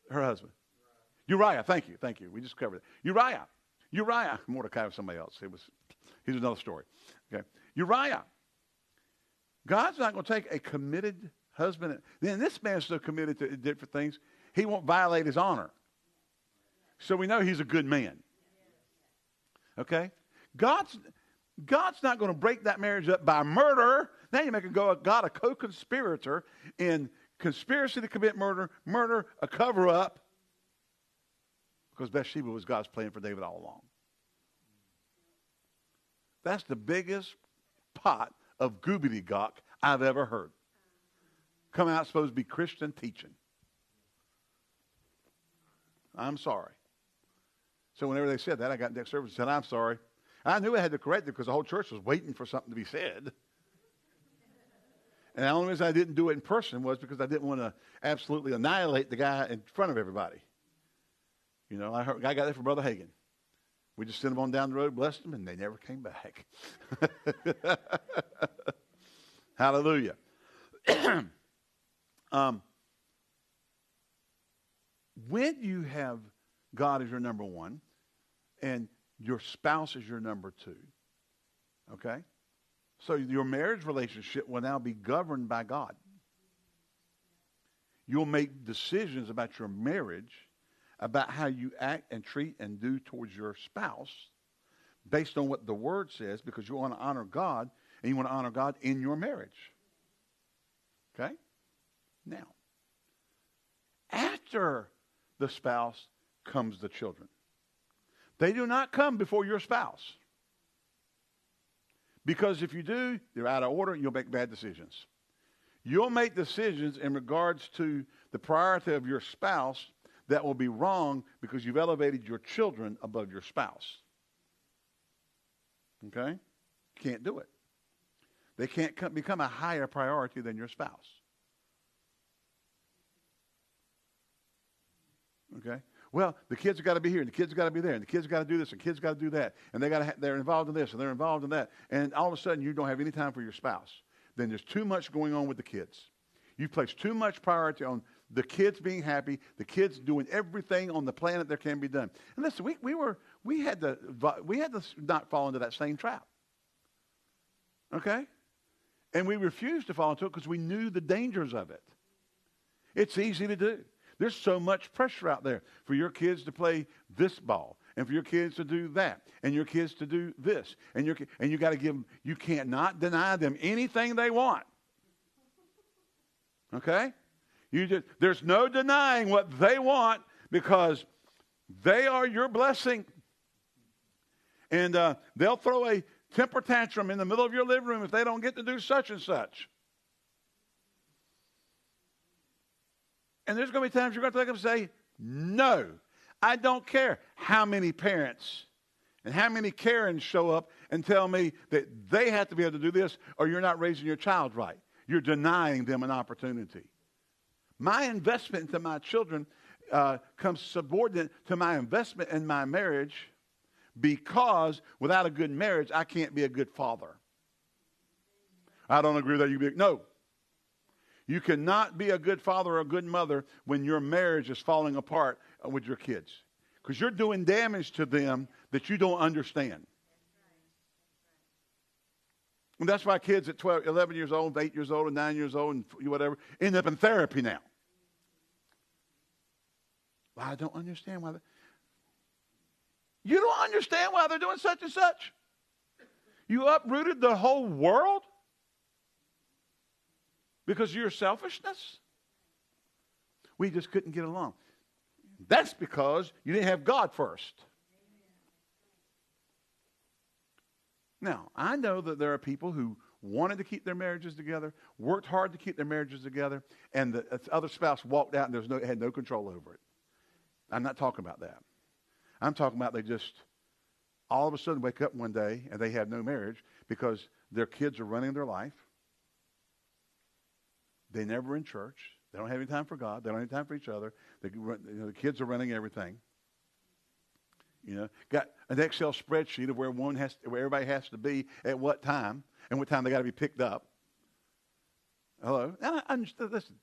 Her husband. Uriah. Uriah. Thank you. Thank you. We just covered it. Uriah. Uriah, [LAUGHS] Mordecai was somebody else. It was, here's another story. Okay. Uriah. God's not going to take a committed husband. Then this man's so committed to different things, he won't violate his honor. So we know he's a good man. Okay? God's, God's not going to break that marriage up by murder. Now you make a God a co-conspirator in conspiracy to commit murder, murder, a cover-up, because Bathsheba was God's plan for David all along. That's the biggest pot of goobity gawk I've ever heard. Come out supposed to be Christian teaching. I'm sorry. So whenever they said that, I got next service and said, I'm sorry. I knew I had to correct it because the whole church was waiting for something to be said. And the only reason I didn't do it in person was because I didn't want to absolutely annihilate the guy in front of everybody. You know, I, heard, I got that from Brother Hagin. We just sent them on down the road, blessed them, and they never came back. [LAUGHS] Hallelujah. [CLEARS THROAT] um, when you have God as your number one and your spouse is your number two, okay? So your marriage relationship will now be governed by God. You'll make decisions about your marriage, about how you act and treat and do towards your spouse based on what the word says because you want to honor God and you want to honor God in your marriage. Okay? Now, after the spouse comes the children. They do not come before your spouse. Because if you do, they're out of order and you'll make bad decisions. You'll make decisions in regards to the priority of your spouse that will be wrong because you've elevated your children above your spouse. Okay? Can't do it. They can't come, become a higher priority than your spouse. Okay? Well, the kids have got to be here, and the kids have got to be there, and the kids have got to do this, and the kids got to do that, and they got ha- they're involved in this, and they're involved in that, and all of a sudden you don't have any time for your spouse. Then there's too much going on with the kids. You've placed too much priority on the kids being happy, the kids doing everything on the planet that can be done. And listen, we, we were we had to we had to not fall into that same trap. Okay? And we refused to fall into it because we knew the dangers of it. It's easy to do. There's so much pressure out there for your kids to play this ball and for your kids to do that and your kids to do this and your and you got to give them you can't not deny them anything they want. Okay? You just there's no denying what they want because they are your blessing. And uh, they'll throw a temper tantrum in the middle of your living room if they don't get to do such and such. And there's going to be times you're going to look up and say, no, I don't care how many parents and how many Karens show up and tell me that they have to be able to do this or you're not raising your child right. You're denying them an opportunity. My investment into my children uh, comes subordinate to my investment in my marriage because without a good marriage, I can't be a good father. I don't agree with that. You be no. You cannot be a good father or a good mother when your marriage is falling apart with your kids because you're doing damage to them that you don't understand. And that's why kids at 12, 11 years old, 8 years old, and 9 years old, and whatever, end up in therapy now. Well, I don't understand why. They... You don't understand why they're doing such and such. You uprooted the whole world because of your selfishness? We just couldn't get along. That's because you didn't have God first. Now, I know that there are people who wanted to keep their marriages together, worked hard to keep their marriages together, and the other spouse walked out and there's no, had no control over it. I'm not talking about that. I'm talking about they just all of a sudden wake up one day and they have no marriage because their kids are running their life. They never in church. They don't have any time for God. They don't have any time for each other. They, you know, the kids are running everything. You know, got an Excel spreadsheet of where one has, where everybody has to be at what time and what time they got to be picked up. Hello, and I understand. Listen,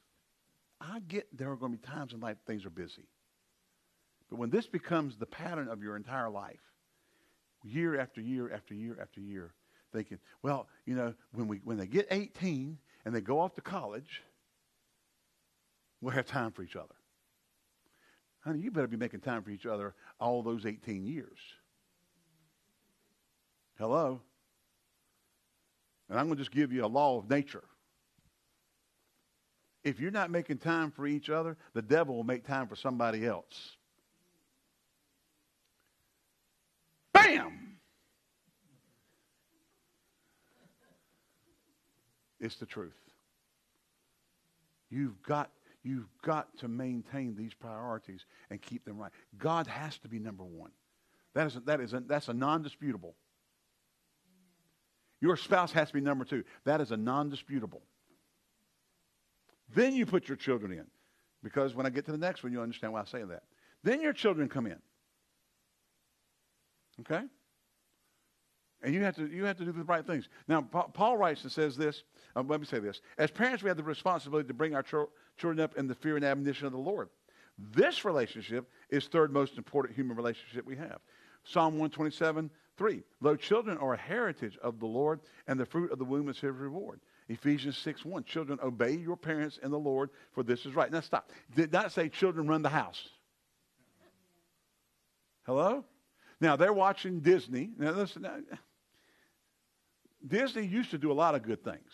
I get there are going to be times in life things are busy, but when this becomes the pattern of your entire life, year after year after year after year, thinking, well, you know, when, we, when they get 18 and they go off to college, we'll have time for each other. Honey, you better be making time for each other all those 18 years. Hello? And I'm going to just give you a law of nature. If you're not making time for each other, the devil will make time for somebody else. Bam! It's the truth. You've got, you've got to maintain these priorities and keep them right. God has to be number one. That is, that is a, that's a non-disputable. Your spouse has to be number two. That is a non-disputable. Then you put your children in. Because when I get to the next one, you'll understand why I say that. Then your children come in. Okay? And you have to, you have to do the right things. Now, Paul writes and says this. Uh, let me say this. As parents, we have the responsibility to bring our children up in the fear and admonition of the Lord. This relationship is third most important human relationship we have. Psalm 127, 3. Though children are a heritage of the Lord, and the fruit of the womb is his reward. Ephesians 6, 1. Children, obey your parents in the Lord, for this is right. Now stop. Did not say children run the house. Hello? Now they're watching Disney. Now listen, Disney used to do a lot of good things.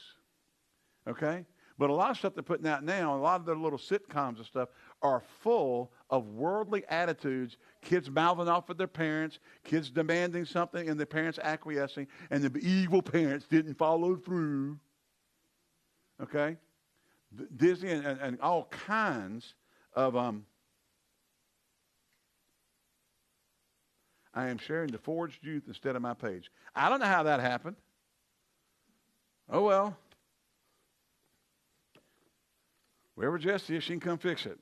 Okay? But a lot of stuff they're putting out now, a lot of their little sitcoms and stuff, are full of worldly attitudes, kids mouthing off at their parents, kids demanding something and the parents acquiescing, and the evil parents didn't follow through. Okay? Disney and, and, and all kinds of. Um, I am sharing the forged youth instead of my page. I don't know how that happened. Oh well. Wherever Jesse is, she can come fix it.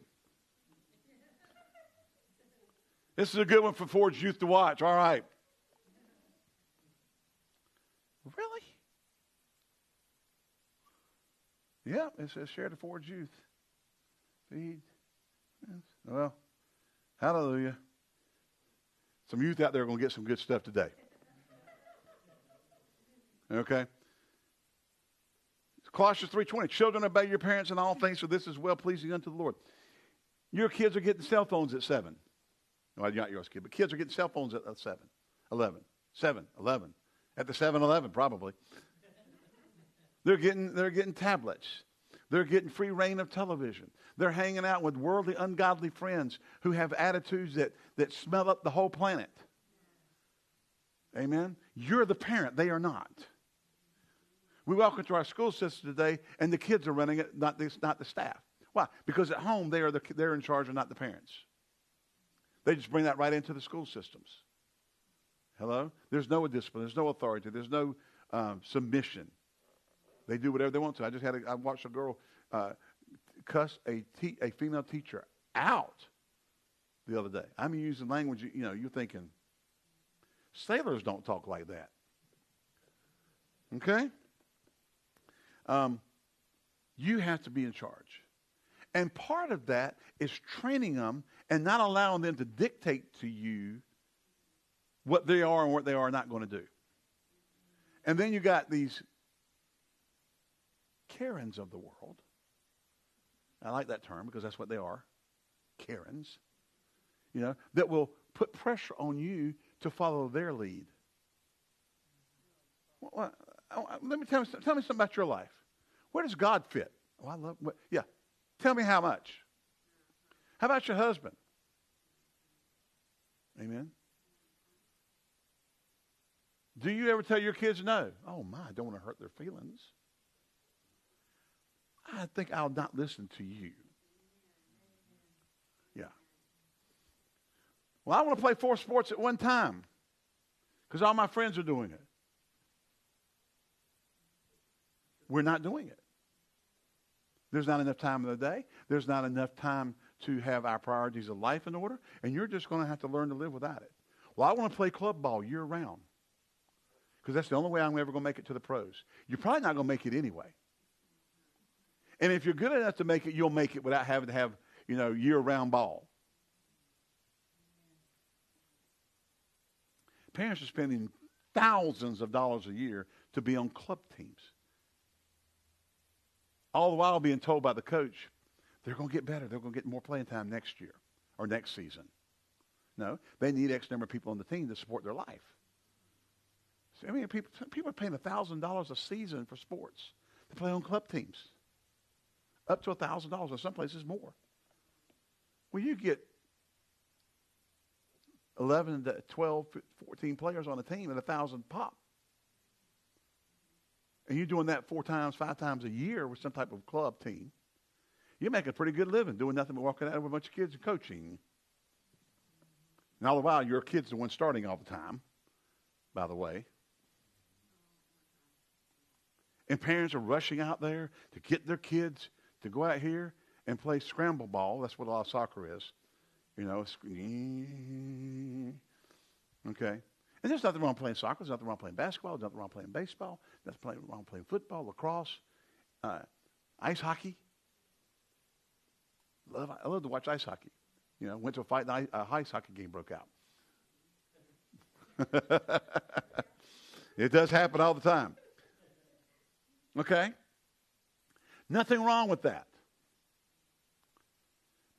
This is a good one for Ford's youth to watch. All right. Really? Yeah, it says share the Ford's youth. Feed. Well, hallelujah. Some youth out there are going to get some good stuff today. Okay? Colossians 3.20, children obey your parents in all things, for this is well pleasing unto the Lord. Your kids are getting cell phones at 7. Well, not yours, kid, but kids are getting cell phones at 7, 11, 7, 11. At the 7-Eleven, probably. they're, getting, they're getting tablets. They're getting free rein of television. They're hanging out with worldly, ungodly friends who have attitudes that, that smell up the whole planet. Amen? You're the parent. They are not. We walk into our school system today, and the kids are running it, not the, not the staff. Why? Because at home, they are the, they're in charge and not the parents. They just bring that right into the school systems. Hello? There's no discipline. There's no authority. There's no um, submission. They do whatever they want to. I just had a, I watched a girl uh, cuss a, te- a female teacher out the other day. I'm using language, you know, you're thinking, sailors don't talk like that. Okay? Um, you have to be in charge. And part of that is training them and not allowing them to dictate to you what they are and what they are not going to do. And then you got these Karens of the world. I like that term because that's what they are Karens. You know, that will put pressure on you to follow their lead. Well, Oh, uh, let me tell me, tell me something about your life. Where does God fit? Oh, I love, what, yeah. Tell me how much. How about your husband? Amen. Do you ever tell your kids no? Oh my, I don't want to hurt their feelings. I think I'll not listen to you. Yeah. Well, I want to play four sports at one time because all my friends are doing it. We're not doing it. There's not enough time in the day. There's not enough time to have our priorities of life in order, and you're just going to have to learn to live without it. Well, I want to play club ball year round because that's the only way I'm ever going to make it to the pros. You're probably not going to make it anyway. And if you're good enough to make it, you'll make it without having to have, you know, year round ball. Parents are spending thousands of dollars a year to be on club teams. All the while being told by the coach, they're going to get better. They're going to get more playing time next year or next season. No, they need X number of people on the team to support their life. I mean, people, people are paying $1,000 a season for sports to play on club teams. Up to $1,000, in some places more. Well, you get 11 to 12, 14 players on a team at 1000 pop. And you're doing that four times, five times a year with some type of club team. You make a pretty good living doing nothing but walking out with a bunch of kids and coaching. And all the while, your kid's the one starting all the time, by the way. And parents are rushing out there to get their kids to go out here and play scramble ball. That's what a lot of soccer is. You know, okay. And there's nothing wrong playing soccer. There's nothing wrong playing basketball. There's nothing wrong playing baseball. There's nothing wrong playing football, lacrosse, uh, ice hockey. Love, I love to watch ice hockey. You know, went to a fight, and a ice hockey game broke out. [LAUGHS] it does happen all the time. Okay? Nothing wrong with that.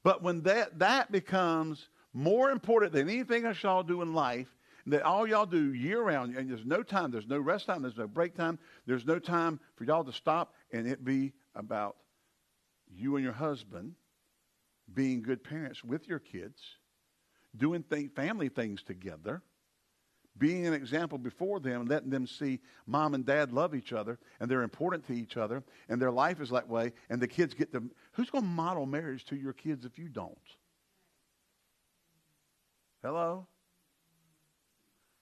But when that, that becomes more important than anything I y'all do in life, that all y'all do year round, and there's no time, there's no rest time, there's no break time, there's no time for y'all to stop and it be about you and your husband being good parents with your kids, doing th- family things together being an example before them letting them see mom and dad love each other and they're important to each other and their life is that way and the kids get them who's going to model marriage to your kids if you don't? Hello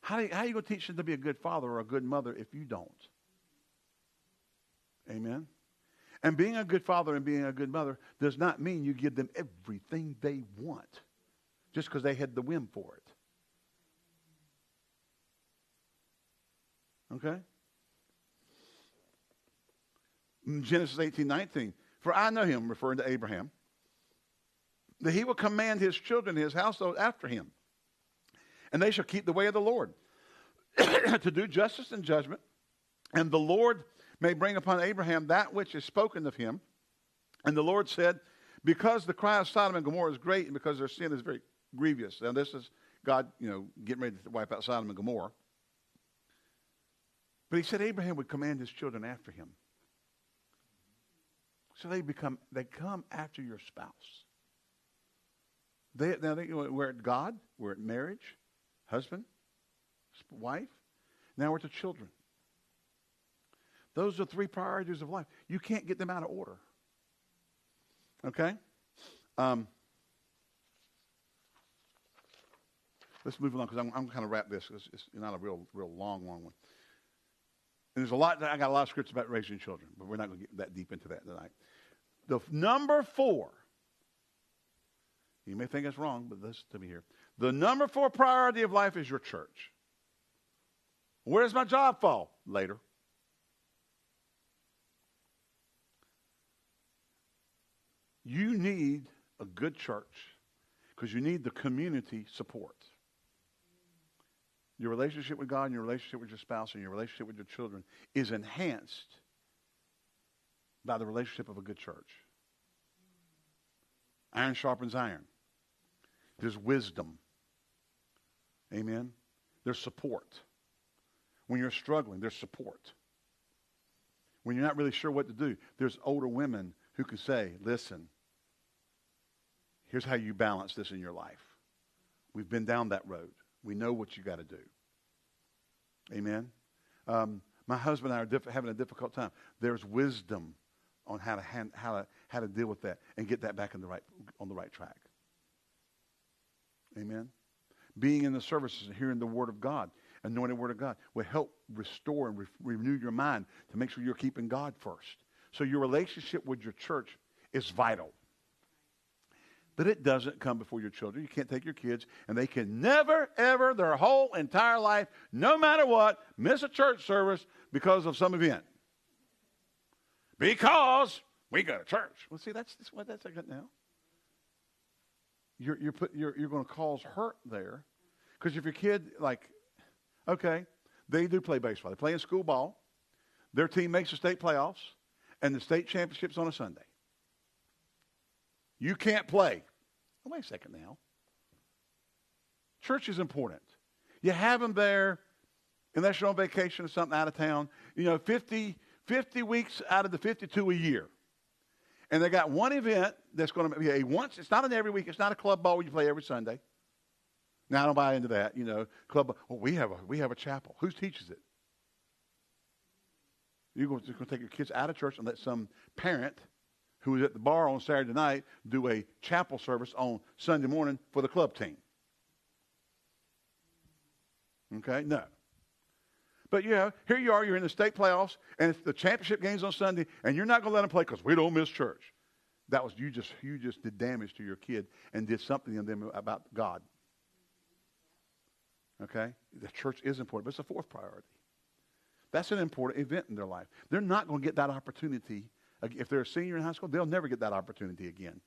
how, do you, how are you going to teach them to be a good father or a good mother if you don't amen and being a good father and being a good mother does not mean you give them everything they want just because they had the whim for it Okay? Genesis 18, 19. For I know him, referring to Abraham, that he will command his children, his household after him. And they shall keep the way of the Lord [COUGHS] to do justice and judgment. And the Lord may bring upon Abraham that which is spoken of him. And the Lord said, Because the cry of Sodom and Gomorrah is great, and because their sin is very grievous. Now, this is God, you know, getting ready to wipe out Sodom and Gomorrah. But he said Abraham would command his children after him. So they become they come after your spouse. They, now they, we're at God, we're at marriage, husband, wife. Now we're to children. Those are three priorities of life. You can't get them out of order. Okay? Um, let's move along because I'm, I'm kind of wrap this. It's, it's not a real, real long, long one. And there's a lot, I got a lot of scripts about raising children, but we're not going to get that deep into that tonight. The number four, you may think it's wrong, but listen to me here. The number four priority of life is your church. Where does my job fall? Later. You need a good church because you need the community support your relationship with God and your relationship with your spouse and your relationship with your children is enhanced by the relationship of a good church. Iron sharpens iron. There's wisdom. Amen. There's support. When you're struggling, there's support. When you're not really sure what to do, there's older women who can say, listen, here's how you balance this in your life. We've been down that road. We know what you got to do. Amen. Um, my husband and I are diff- having a difficult time. There's wisdom on how to, hand, how, to, how to deal with that and get that back in the right, on the right track. Amen. Being in the services and hearing the Word of God, anointed Word of God, will help restore and re- renew your mind to make sure you're keeping God first. So your relationship with your church is vital. But it doesn't come before your children. You can't take your kids, and they can never, ever, their whole entire life, no matter what, miss a church service because of some event. Because we go to church. Well, see, that's, that's what that's like now. You're, you're, put, you're, you're going to cause hurt there. Because if your kid, like, Okay, they do play baseball. They play in school ball. Their team makes the state playoffs, and the state championship's on a Sunday. You can't play. Oh, wait a second now. Church is important. You have them there, unless you're on vacation or something out of town. You know, 50, 50 weeks out of the 52 a year. And they got one event that's going to be a once. It's not an every week. It's not a club ball where you play every Sunday. Now I don't buy into that. You know, club. Oh, we have a we have a chapel. Who teaches it? You're going to take your kids out of church and let some parent who was at the bar on Saturday night do a chapel service on Sunday morning for the club team. Okay? No. But yeah, here you are, you're in the state playoffs, and it's the championship games on Sunday, and you're not going to let them play because we don't miss church. That was you just you just did damage to your kid and did something in them about God. Okay? The church is important, but it's a fourth priority. That's an important event in their life. They're not going to get that opportunity. If they're a senior in high school, they'll never get that opportunity again.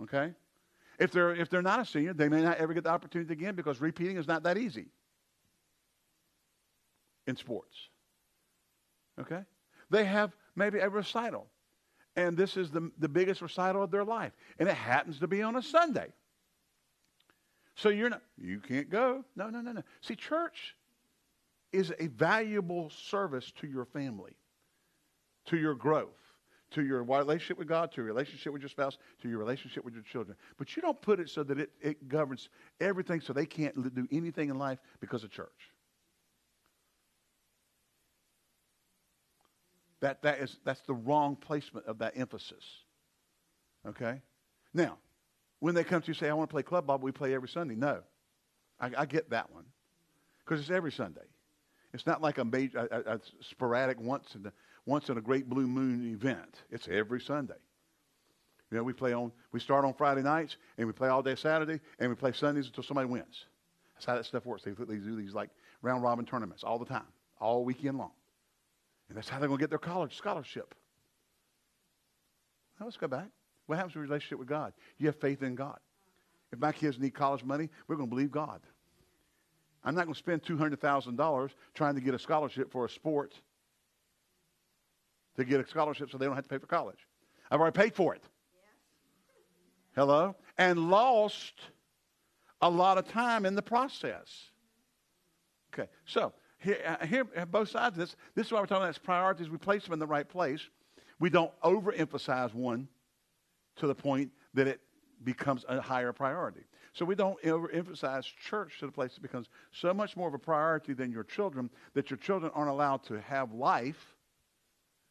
Okay? If they're, if they're not a senior, they may not ever get the opportunity again because repeating is not that easy in sports. Okay? They have maybe a recital. And this is the, the biggest recital of their life. And it happens to be on a Sunday. So you're not, you can't go. No, no, no, no. See, church is a valuable service to your family, to your growth, to your relationship with God, to your relationship with your spouse, to your relationship with your children. But you don't put it so that it, it governs everything so they can't do anything in life because of church. That, that is, that's the wrong placement of that emphasis. Okay? Now, when they come to you say, I want to play club ball, we play every Sunday. No. I, I get that one. Because it's every Sunday. It's not like a, major, a, a, sporadic once in, a, once in a great blue moon event. It's every Sunday. You know, we play on, we start on Friday nights, and we play all day Saturday, and we play Sundays until somebody wins. That's how that stuff works. They, they do these like round robin tournaments all the time, all weekend long. And that's how they're going to get their college scholarship. Now let's go back. What happens to your relationship with God? You have faith in God. If my kids need college money, we're going to believe God. I'm not going to spend $200,000 trying to get a scholarship for a sport to get a scholarship so they don't have to pay for college. I've already paid for it. Hello? And lost a lot of time in the process. Okay, so here, uh, here both sides of this, this is why we're talking about priorities. We place them in the right place. We don't overemphasize one to the point that it becomes a higher priority. So we don't overemphasize church to the place it becomes so much more of a priority than your children that your children aren't allowed to have life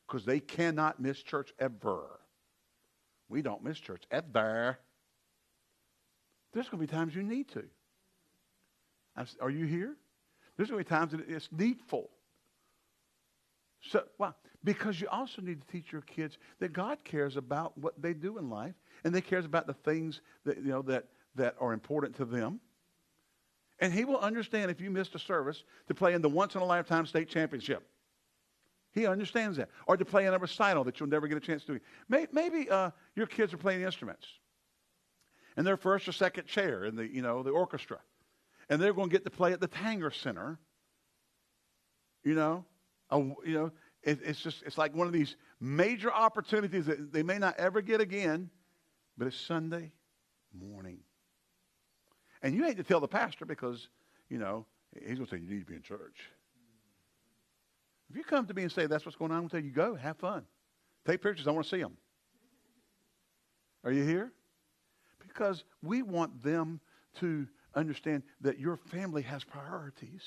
because they cannot miss church ever. We don't miss church ever. There's going to be times you need to. Are you here? There's going to be times that it's needful. So, why? Because you also need to teach your kids that God cares about what they do in life, and they cares about the things that you know that that are important to them. And He will understand if you missed a service to play in the once in a lifetime state championship. He understands that, or to play in a recital that you'll never get a chance to do. Maybe uh, your kids are playing instruments, and they're first or second chair in the you know the orchestra and they're going to get to play at the Tanger Center. You know, a, you know, it, it's just it's like one of these major opportunities that they may not ever get again, but it's Sunday morning, and you hate to tell the pastor because you know he's going to say you need to be in church. If you come to me and say that's what's going on, I'm going to tell you go have fun, take pictures. I want to see them. Are you here? Because we want them to understand that your family has priorities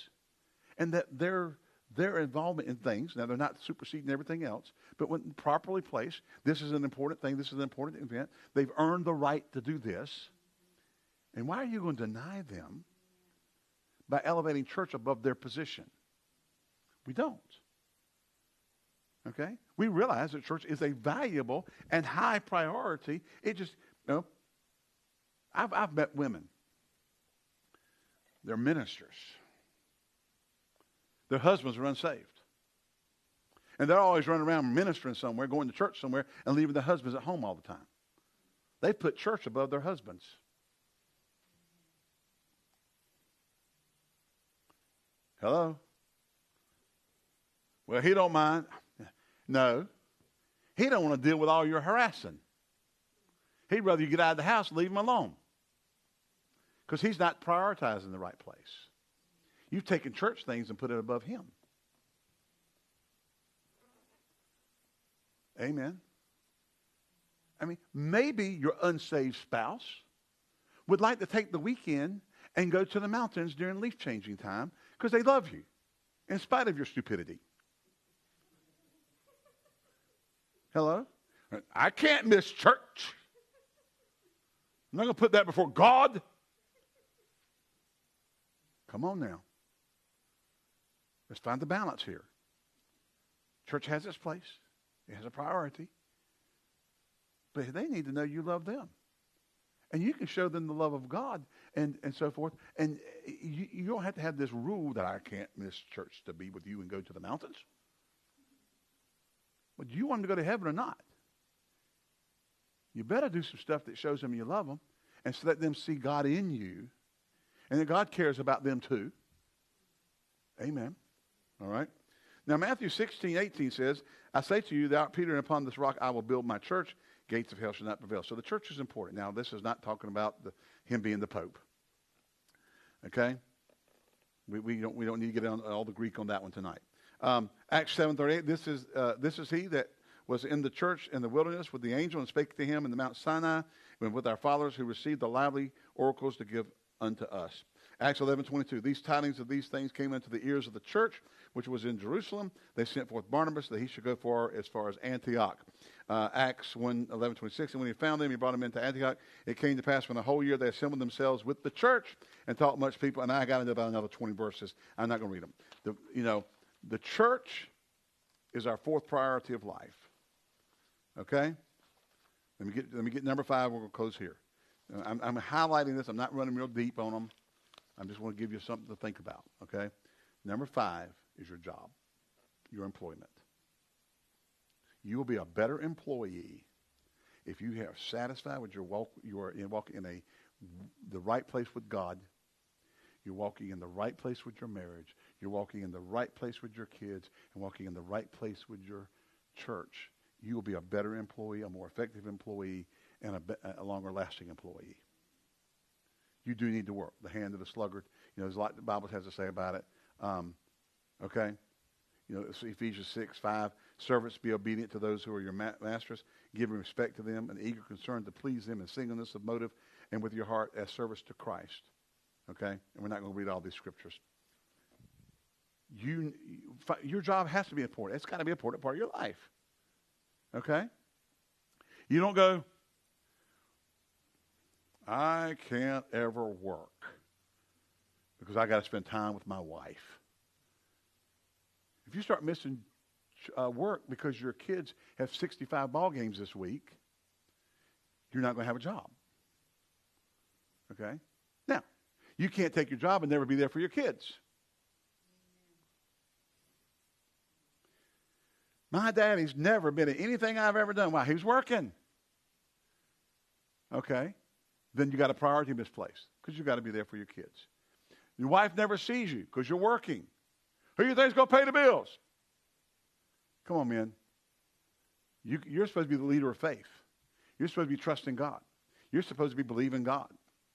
and that their, their involvement in things, now they're not superseding everything else, but when properly placed, this is an important thing, this is an important event. They've earned the right to do this. And why are you going to deny them by elevating church above their position? We don't. Okay? We realize that church is a valuable and high priority. It just, you know, I've, I've met women they're ministers. Their husbands are unsaved. And they're always running around ministering somewhere, going to church somewhere, and leaving their husbands at home all the time. They put church above their husbands. Hello? Well, he don't mind. No. He don't want to deal with all your harassing. He'd rather you get out of the house and leave him alone. Because he's not prioritizing the right place. You've taken church things and put it above him. Amen. I mean, maybe your unsaved spouse would like to take the weekend and go to the mountains during leaf changing time because they love you in spite of your stupidity. Hello? I can't miss church. I'm not going to put that before God. Come on now. Let's find the balance here. Church has its place, it has a priority. But they need to know you love them. And you can show them the love of God and, and so forth. And you, you don't have to have this rule that I can't miss church to be with you and go to the mountains. But do you want them to go to heaven or not? You better do some stuff that shows them you love them and so let them see God in you and that God cares about them too. Amen. All right. Now, Matthew 16, 18 says, I say to you, thou Peter, and upon this rock I will build my church. Gates of hell shall not prevail. So the church is important. Now, this is not talking about the, him being the Pope. Okay? We, we, don't, we don't need to get on all the Greek on that one tonight. Um, Acts 7.38, this is, uh, this is he that was in the church in the wilderness with the angel and spake to him in the Mount Sinai and with our fathers who received the lively oracles to give unto us. Acts 11:22. These tidings of these things came into the ears of the church, which was in Jerusalem. They sent forth Barnabas that he should go for as far as Antioch. Uh, Acts 1, 11, 26. And when he found them, he brought them into Antioch. It came to pass when the whole year they assembled themselves with the church and taught much people. And I got into about another 20 verses. I'm not going to read them. The, you know, the church is our fourth priority of life. Okay? Let me get, let me get number five. We're going to close here. I'm, I'm highlighting this. I'm not running real deep on them. I just want to give you something to think about. Okay? Number five is your job, your employment. You will be a better employee if you are satisfied with your walk. You are in, walking in a the right place with God. You're walking in the right place with your marriage. You're walking in the right place with your kids, and walking in the right place with your church. You will be a better employee, a more effective employee, and a, a longer lasting employee. You do need to work. The hand of the sluggard. You know, there's a lot the Bible has to say about it. Um, okay? You know, Ephesians 6, 5. Servants, be obedient to those who are your ma- masters, giving respect to them, and eager concern to please them in singleness of motive and with your heart as service to Christ. Okay? And we're not going to read all these scriptures. You, your job has to be important. It's got to be an important part of your life. Okay? You don't go, I can't ever work because I got to spend time with my wife. If you start missing uh, work because your kids have 65 ball games this week, you're not going to have a job. Okay? Now, you can't take your job and never be there for your kids. My daddy's never been at anything I've ever done while he was working. Okay? Then you got a priority misplaced because you got to be there for your kids. Your wife never sees you because you're working. Who you think's going to pay the bills? Come on, man. You, you're supposed to be the leader of faith. You're supposed to be trusting God. You're supposed to be believing God.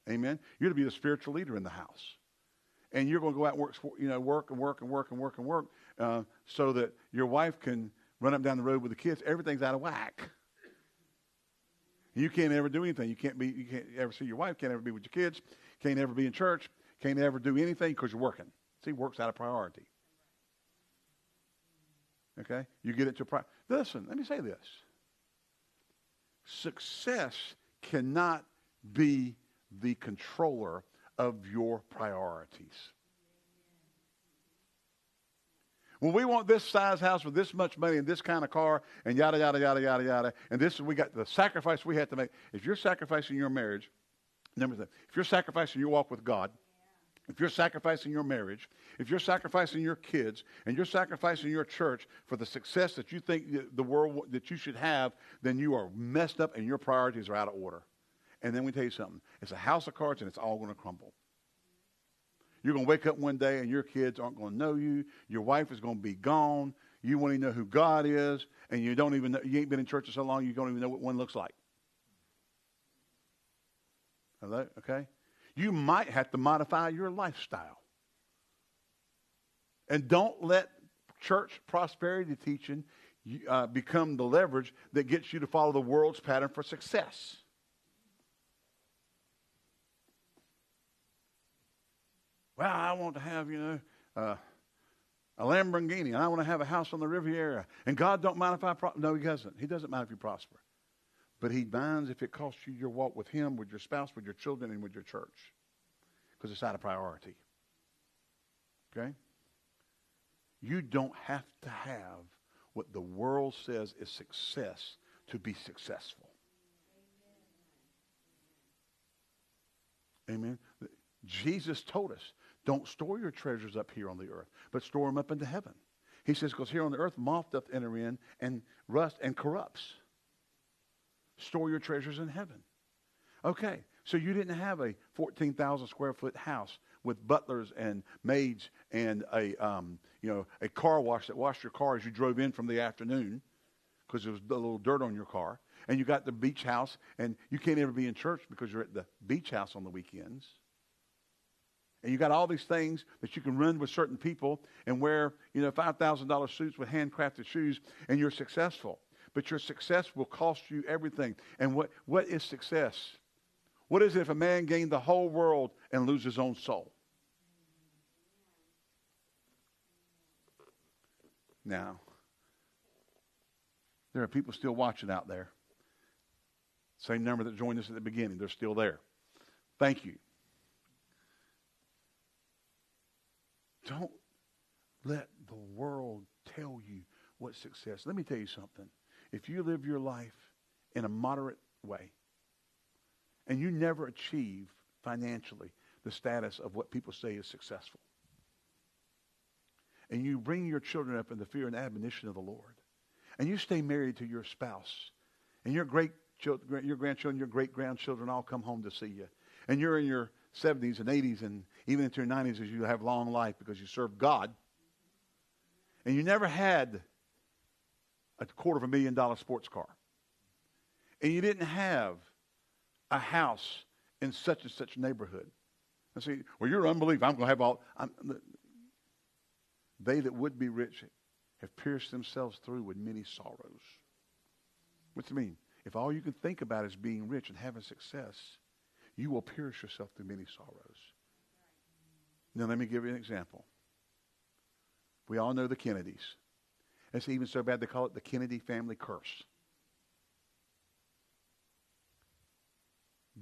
Amen. You're to be the spiritual leader in the house, and you're going to go out and work, you know, work and work and work and work and work, uh, so that your wife can run up down the road with the kids. Everything's out of whack. You can't ever do anything. You can't be. You can't ever see your wife. Can't ever be with your kids. Can't ever be in church. Can't ever do anything because you're working. See, work's out of priority. Okay? You get it to pri- Listen, let me say this. Success cannot be the controller of your priorities. When we want this size house with this much money and this kind of car and yada yada yada yada yada, and this we got the sacrifice we had to make. If you're sacrificing your marriage, number three, if you're sacrificing your walk with God, if you're sacrificing your marriage, if you're sacrificing your kids, and you're sacrificing your church for the success that you think the world that you should have, then you are messed up and your priorities are out of order. And then we tell you something: it's a house of cards, and it's all going to crumble. You're going to wake up one day and your kids aren't going to know you. Your wife is going to be gone. You won't even know who God is, and you don't even know, you ain't been in church for so long you don't even know what one looks like. Hello? Okay? You might have to modify your lifestyle. And don't let church prosperity teaching uh, become the leverage that gets you to follow the world's pattern for success. Well, I want to have, you know, uh, a Lamborghini, and I want to have a house on the Riviera. And God don't mind if I pro-. no, He doesn't. He doesn't mind if you prosper, but He minds if it costs you your walk with Him, with your spouse, with your children, and with your church, because it's out of priority. Okay. You don't have to have what the world says is success to be successful. Amen. Jesus told us don't store your treasures up here on the earth, but store them up into heaven. He says, because here on the earth, moth doth enter in and rust and corrupts. Store your treasures in heaven. Okay, so you didn't have a 14,000 square foot house with butlers and maids and a, um, you know, a car wash that washed your car as you drove in from the afternoon because there was a little dirt on your car. And you got the beach house, and you can't ever be in church because you're at the beach house on the weekends. And you got all these things that you can run with certain people and wear, you know, $5,000 suits with handcrafted shoes, and you're successful. But your success will cost you everything. And what, what is success? What is it if a man gained the whole world and lose his own soul? Now, there are people still watching out there. Same number that joined us at the beginning, they're still there. Thank you. Don't let the world tell you what success. Let me tell you something. If you live your life in a moderate way and you never achieve financially the status of what people say is successful, and you bring your children up in the fear and admonition of the Lord, and you stay married to your spouse, and your great your grandchildren, your great grandchildren all come home to see you, and you're in your 70s and 80s and even into your 90s as you have long life because you serve God. And you never had a quarter of a million dollar sports car. And you didn't have a house in such and such neighborhood. I see, well, you're unbelief. I'm going to have all. I'm, they that would be rich have pierced themselves through with many sorrows. What's it mean? If all you can think about is being rich and having success, you will pierce yourself through many sorrows. Now, let me give you an example. We all know the Kennedys. It's even so bad they call it the Kennedy family curse.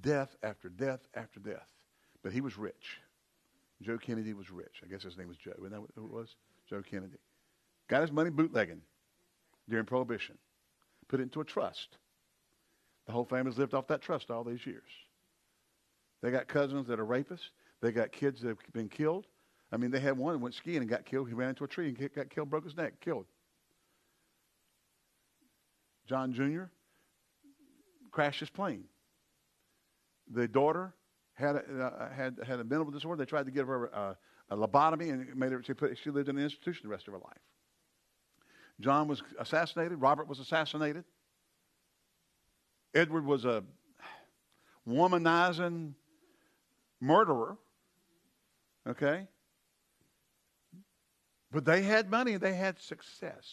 Death after death after death. But he was rich. Joe Kennedy was rich. I guess his name was Joe. Isn't that who it was? Joe Kennedy. Got his money bootlegging during Prohibition. Put it into a trust. The whole family's lived off that trust all these years. They got cousins that are rapists. They got kids that have been killed. I mean, they had one that went skiing and got killed. He ran into a tree and got killed, broke his neck, killed. John Jr. crashed his plane. The daughter had a, uh, had had a mental disorder. They tried to give her a, a lobotomy and made her. She, put, she lived in an institution the rest of her life. John was assassinated. Robert was assassinated. Edward was a womanizing murderer. Okay? But they had money they had success.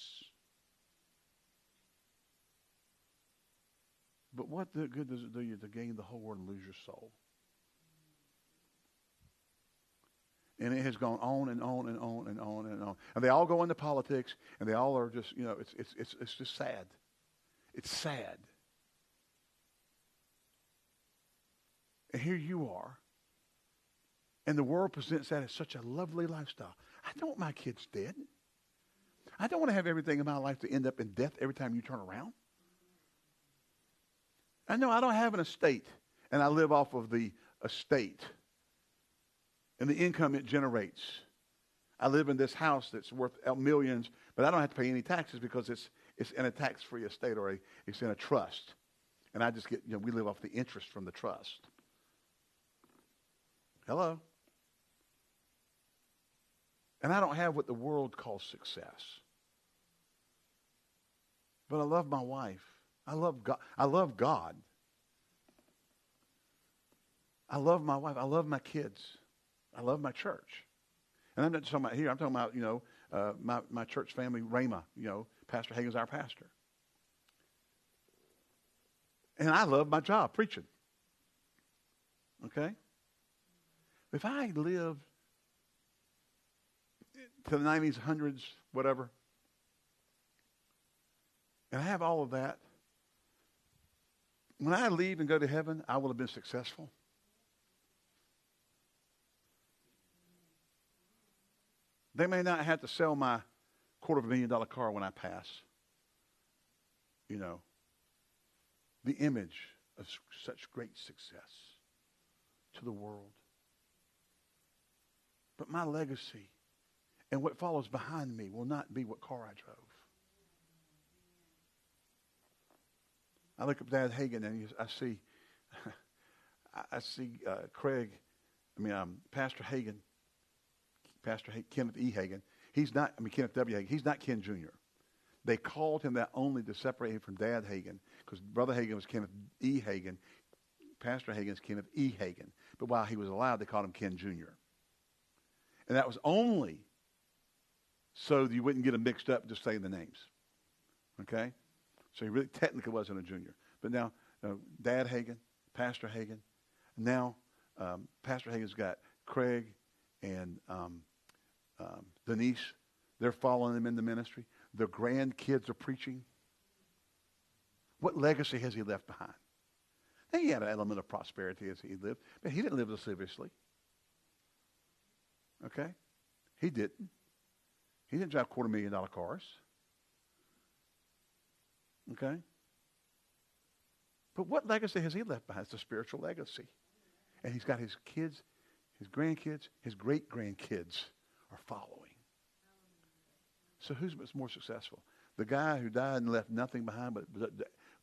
But what good does it do you to gain the whole world and lose your soul? And it has gone on and on and on and on and on. And they all go into politics, and they all are just, you know, it's, it's, it's, it's just sad. It's sad. And here you are. And the world presents that as such a lovely lifestyle. I don't want my kids dead. I don't want to have everything in my life to end up in death every time you turn around. I know I don't have an estate, and I live off of the estate and the income it generates. I live in this house that's worth millions, but I don't have to pay any taxes because it's, it's in a tax-free estate or a, it's in a trust. And I just get, you know, we live off the interest from the trust. Hello? And I don't have what the world calls success. But I love my wife. I love God. I love God. I love my wife. I love my kids. I love my church. And I'm not talking about here. I'm talking about, you know, uh, my, my church family, Rhema. You know, Pastor Hagin's our pastor. And I love my job, preaching. Okay? If I lived to the 90s, hundreds, whatever, and I have all of that, when I leave and go to heaven, I will have been successful. They may not have to sell my quarter of a million dollar car when I pass. You know, the image of such great success to the world. But my legacy and what follows behind me will not be what car I drove. I look at Dad Hagin and I see, [LAUGHS] I see uh, Craig, I mean um, Pastor Hagin, Pastor H- Kenneth E. Hagin. He's not, I mean Kenneth W. Hagin. He's not Ken Jr. They called him that only to separate him from Dad Hagin because Brother Hagin was Kenneth E. Hagin. Pastor Hagin is Kenneth E. Hagin. But while he was alive, they called him Ken Jr. And that was only so you wouldn't get them mixed up just saying the names. Okay? So he really technically wasn't a junior. But now, uh, Dad Hagin, Pastor Hagin, now um, Pastor Hagin's got Craig and um, um, Denise. They're following him in the ministry. Their grandkids are preaching. What legacy has he left behind? Now, he had an element of prosperity as he lived, but he didn't live lasciviously. Okay? He didn't. He didn't drive quarter million dollar cars. Okay? But what legacy has he left behind? It's a spiritual legacy. And he's got his kids, his grandkids, his great grandkids are following. So who's more successful? The guy who died and left nothing behind but,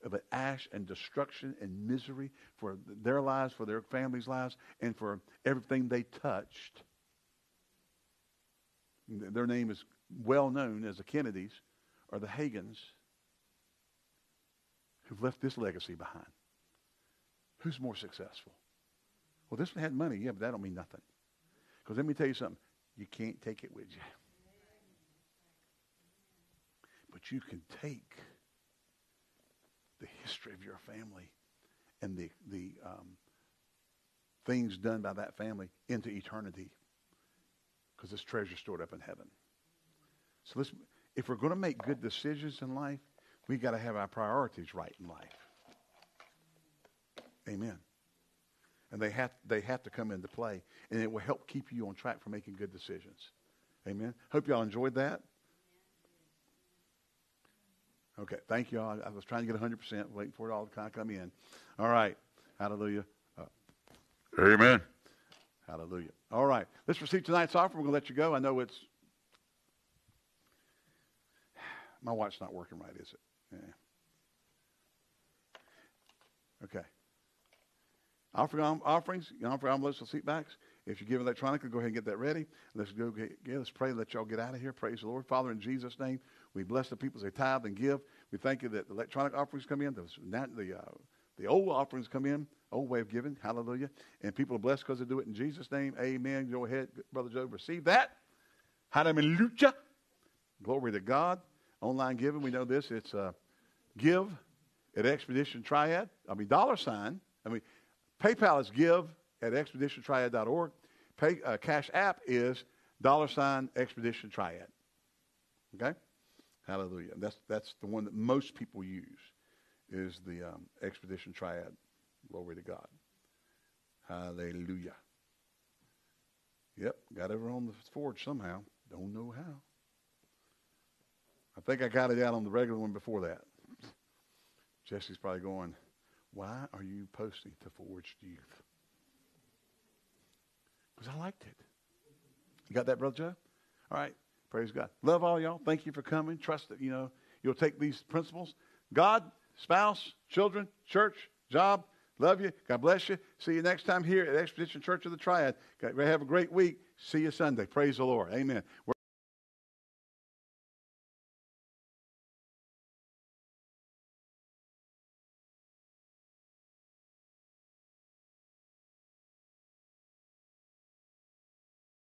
but ash and destruction and misery for their lives, for their families' lives, and for everything they touched. Their name is well known as the Kennedys or the Hagins who've left this legacy behind. Who's more successful? Well, this one had money, yeah, but that don't mean nothing. Because let me tell you something. You can't take it with you. But you can take the history of your family and the, the um, things done by that family into eternity because this treasure stored up in heaven. So let's, if we're going to make good decisions in life, we've got to have our priorities right in life. Amen. And they have, they have to come into play. And it will help keep you on track for making good decisions. Amen. Hope y'all enjoyed that. Okay, thank you all. I was trying to get 100%, waiting for it all to kind of come in. All right. Hallelujah. Uh, amen. Hallelujah. All right. Let's receive tonight's offering. We're going to let you go. I know it's. My watch's not working right, is it? Yeah. Okay. Offering offerings, offering envelopes and. If you give electronically, go ahead and get that ready. Let's go get, get let's pray. Let y'all get out of here. Praise the Lord. Father, in Jesus' name, we bless the people as they tithe and give. We thank you that the electronic offerings come in, the, the, uh, the old offerings come in, old way of giving. Hallelujah. And people are blessed because they do it in Jesus' name. Amen. Go ahead, Brother Joe, receive that. Hallelujah. Glory to God. Online giving, we know this. It's uh, give at Expedition Triad. I mean, dollar sign. I mean, PayPal is give at expeditiontriad.org. Pay, uh, Cash App is dollar sign Expedition Triad. Okay? Hallelujah. That's, that's the one that most people use is the um, Expedition Triad. Glory to God. Hallelujah. Yep, got over on the forge somehow. Don't know how. I think I got it out on the regular one before that. Jesse's probably going, Why are you posting to Forged Youth? Because I liked it. You got that, Brother Joe? All right. Praise God. Love all y'all. Thank you for coming. Trust that, you know, you'll take these principles. God, spouse, children, church, job, Love you. God bless you. See you next time here at Expedition Church of the Triad. Have a great week. See you Sunday. Praise the Lord. Amen.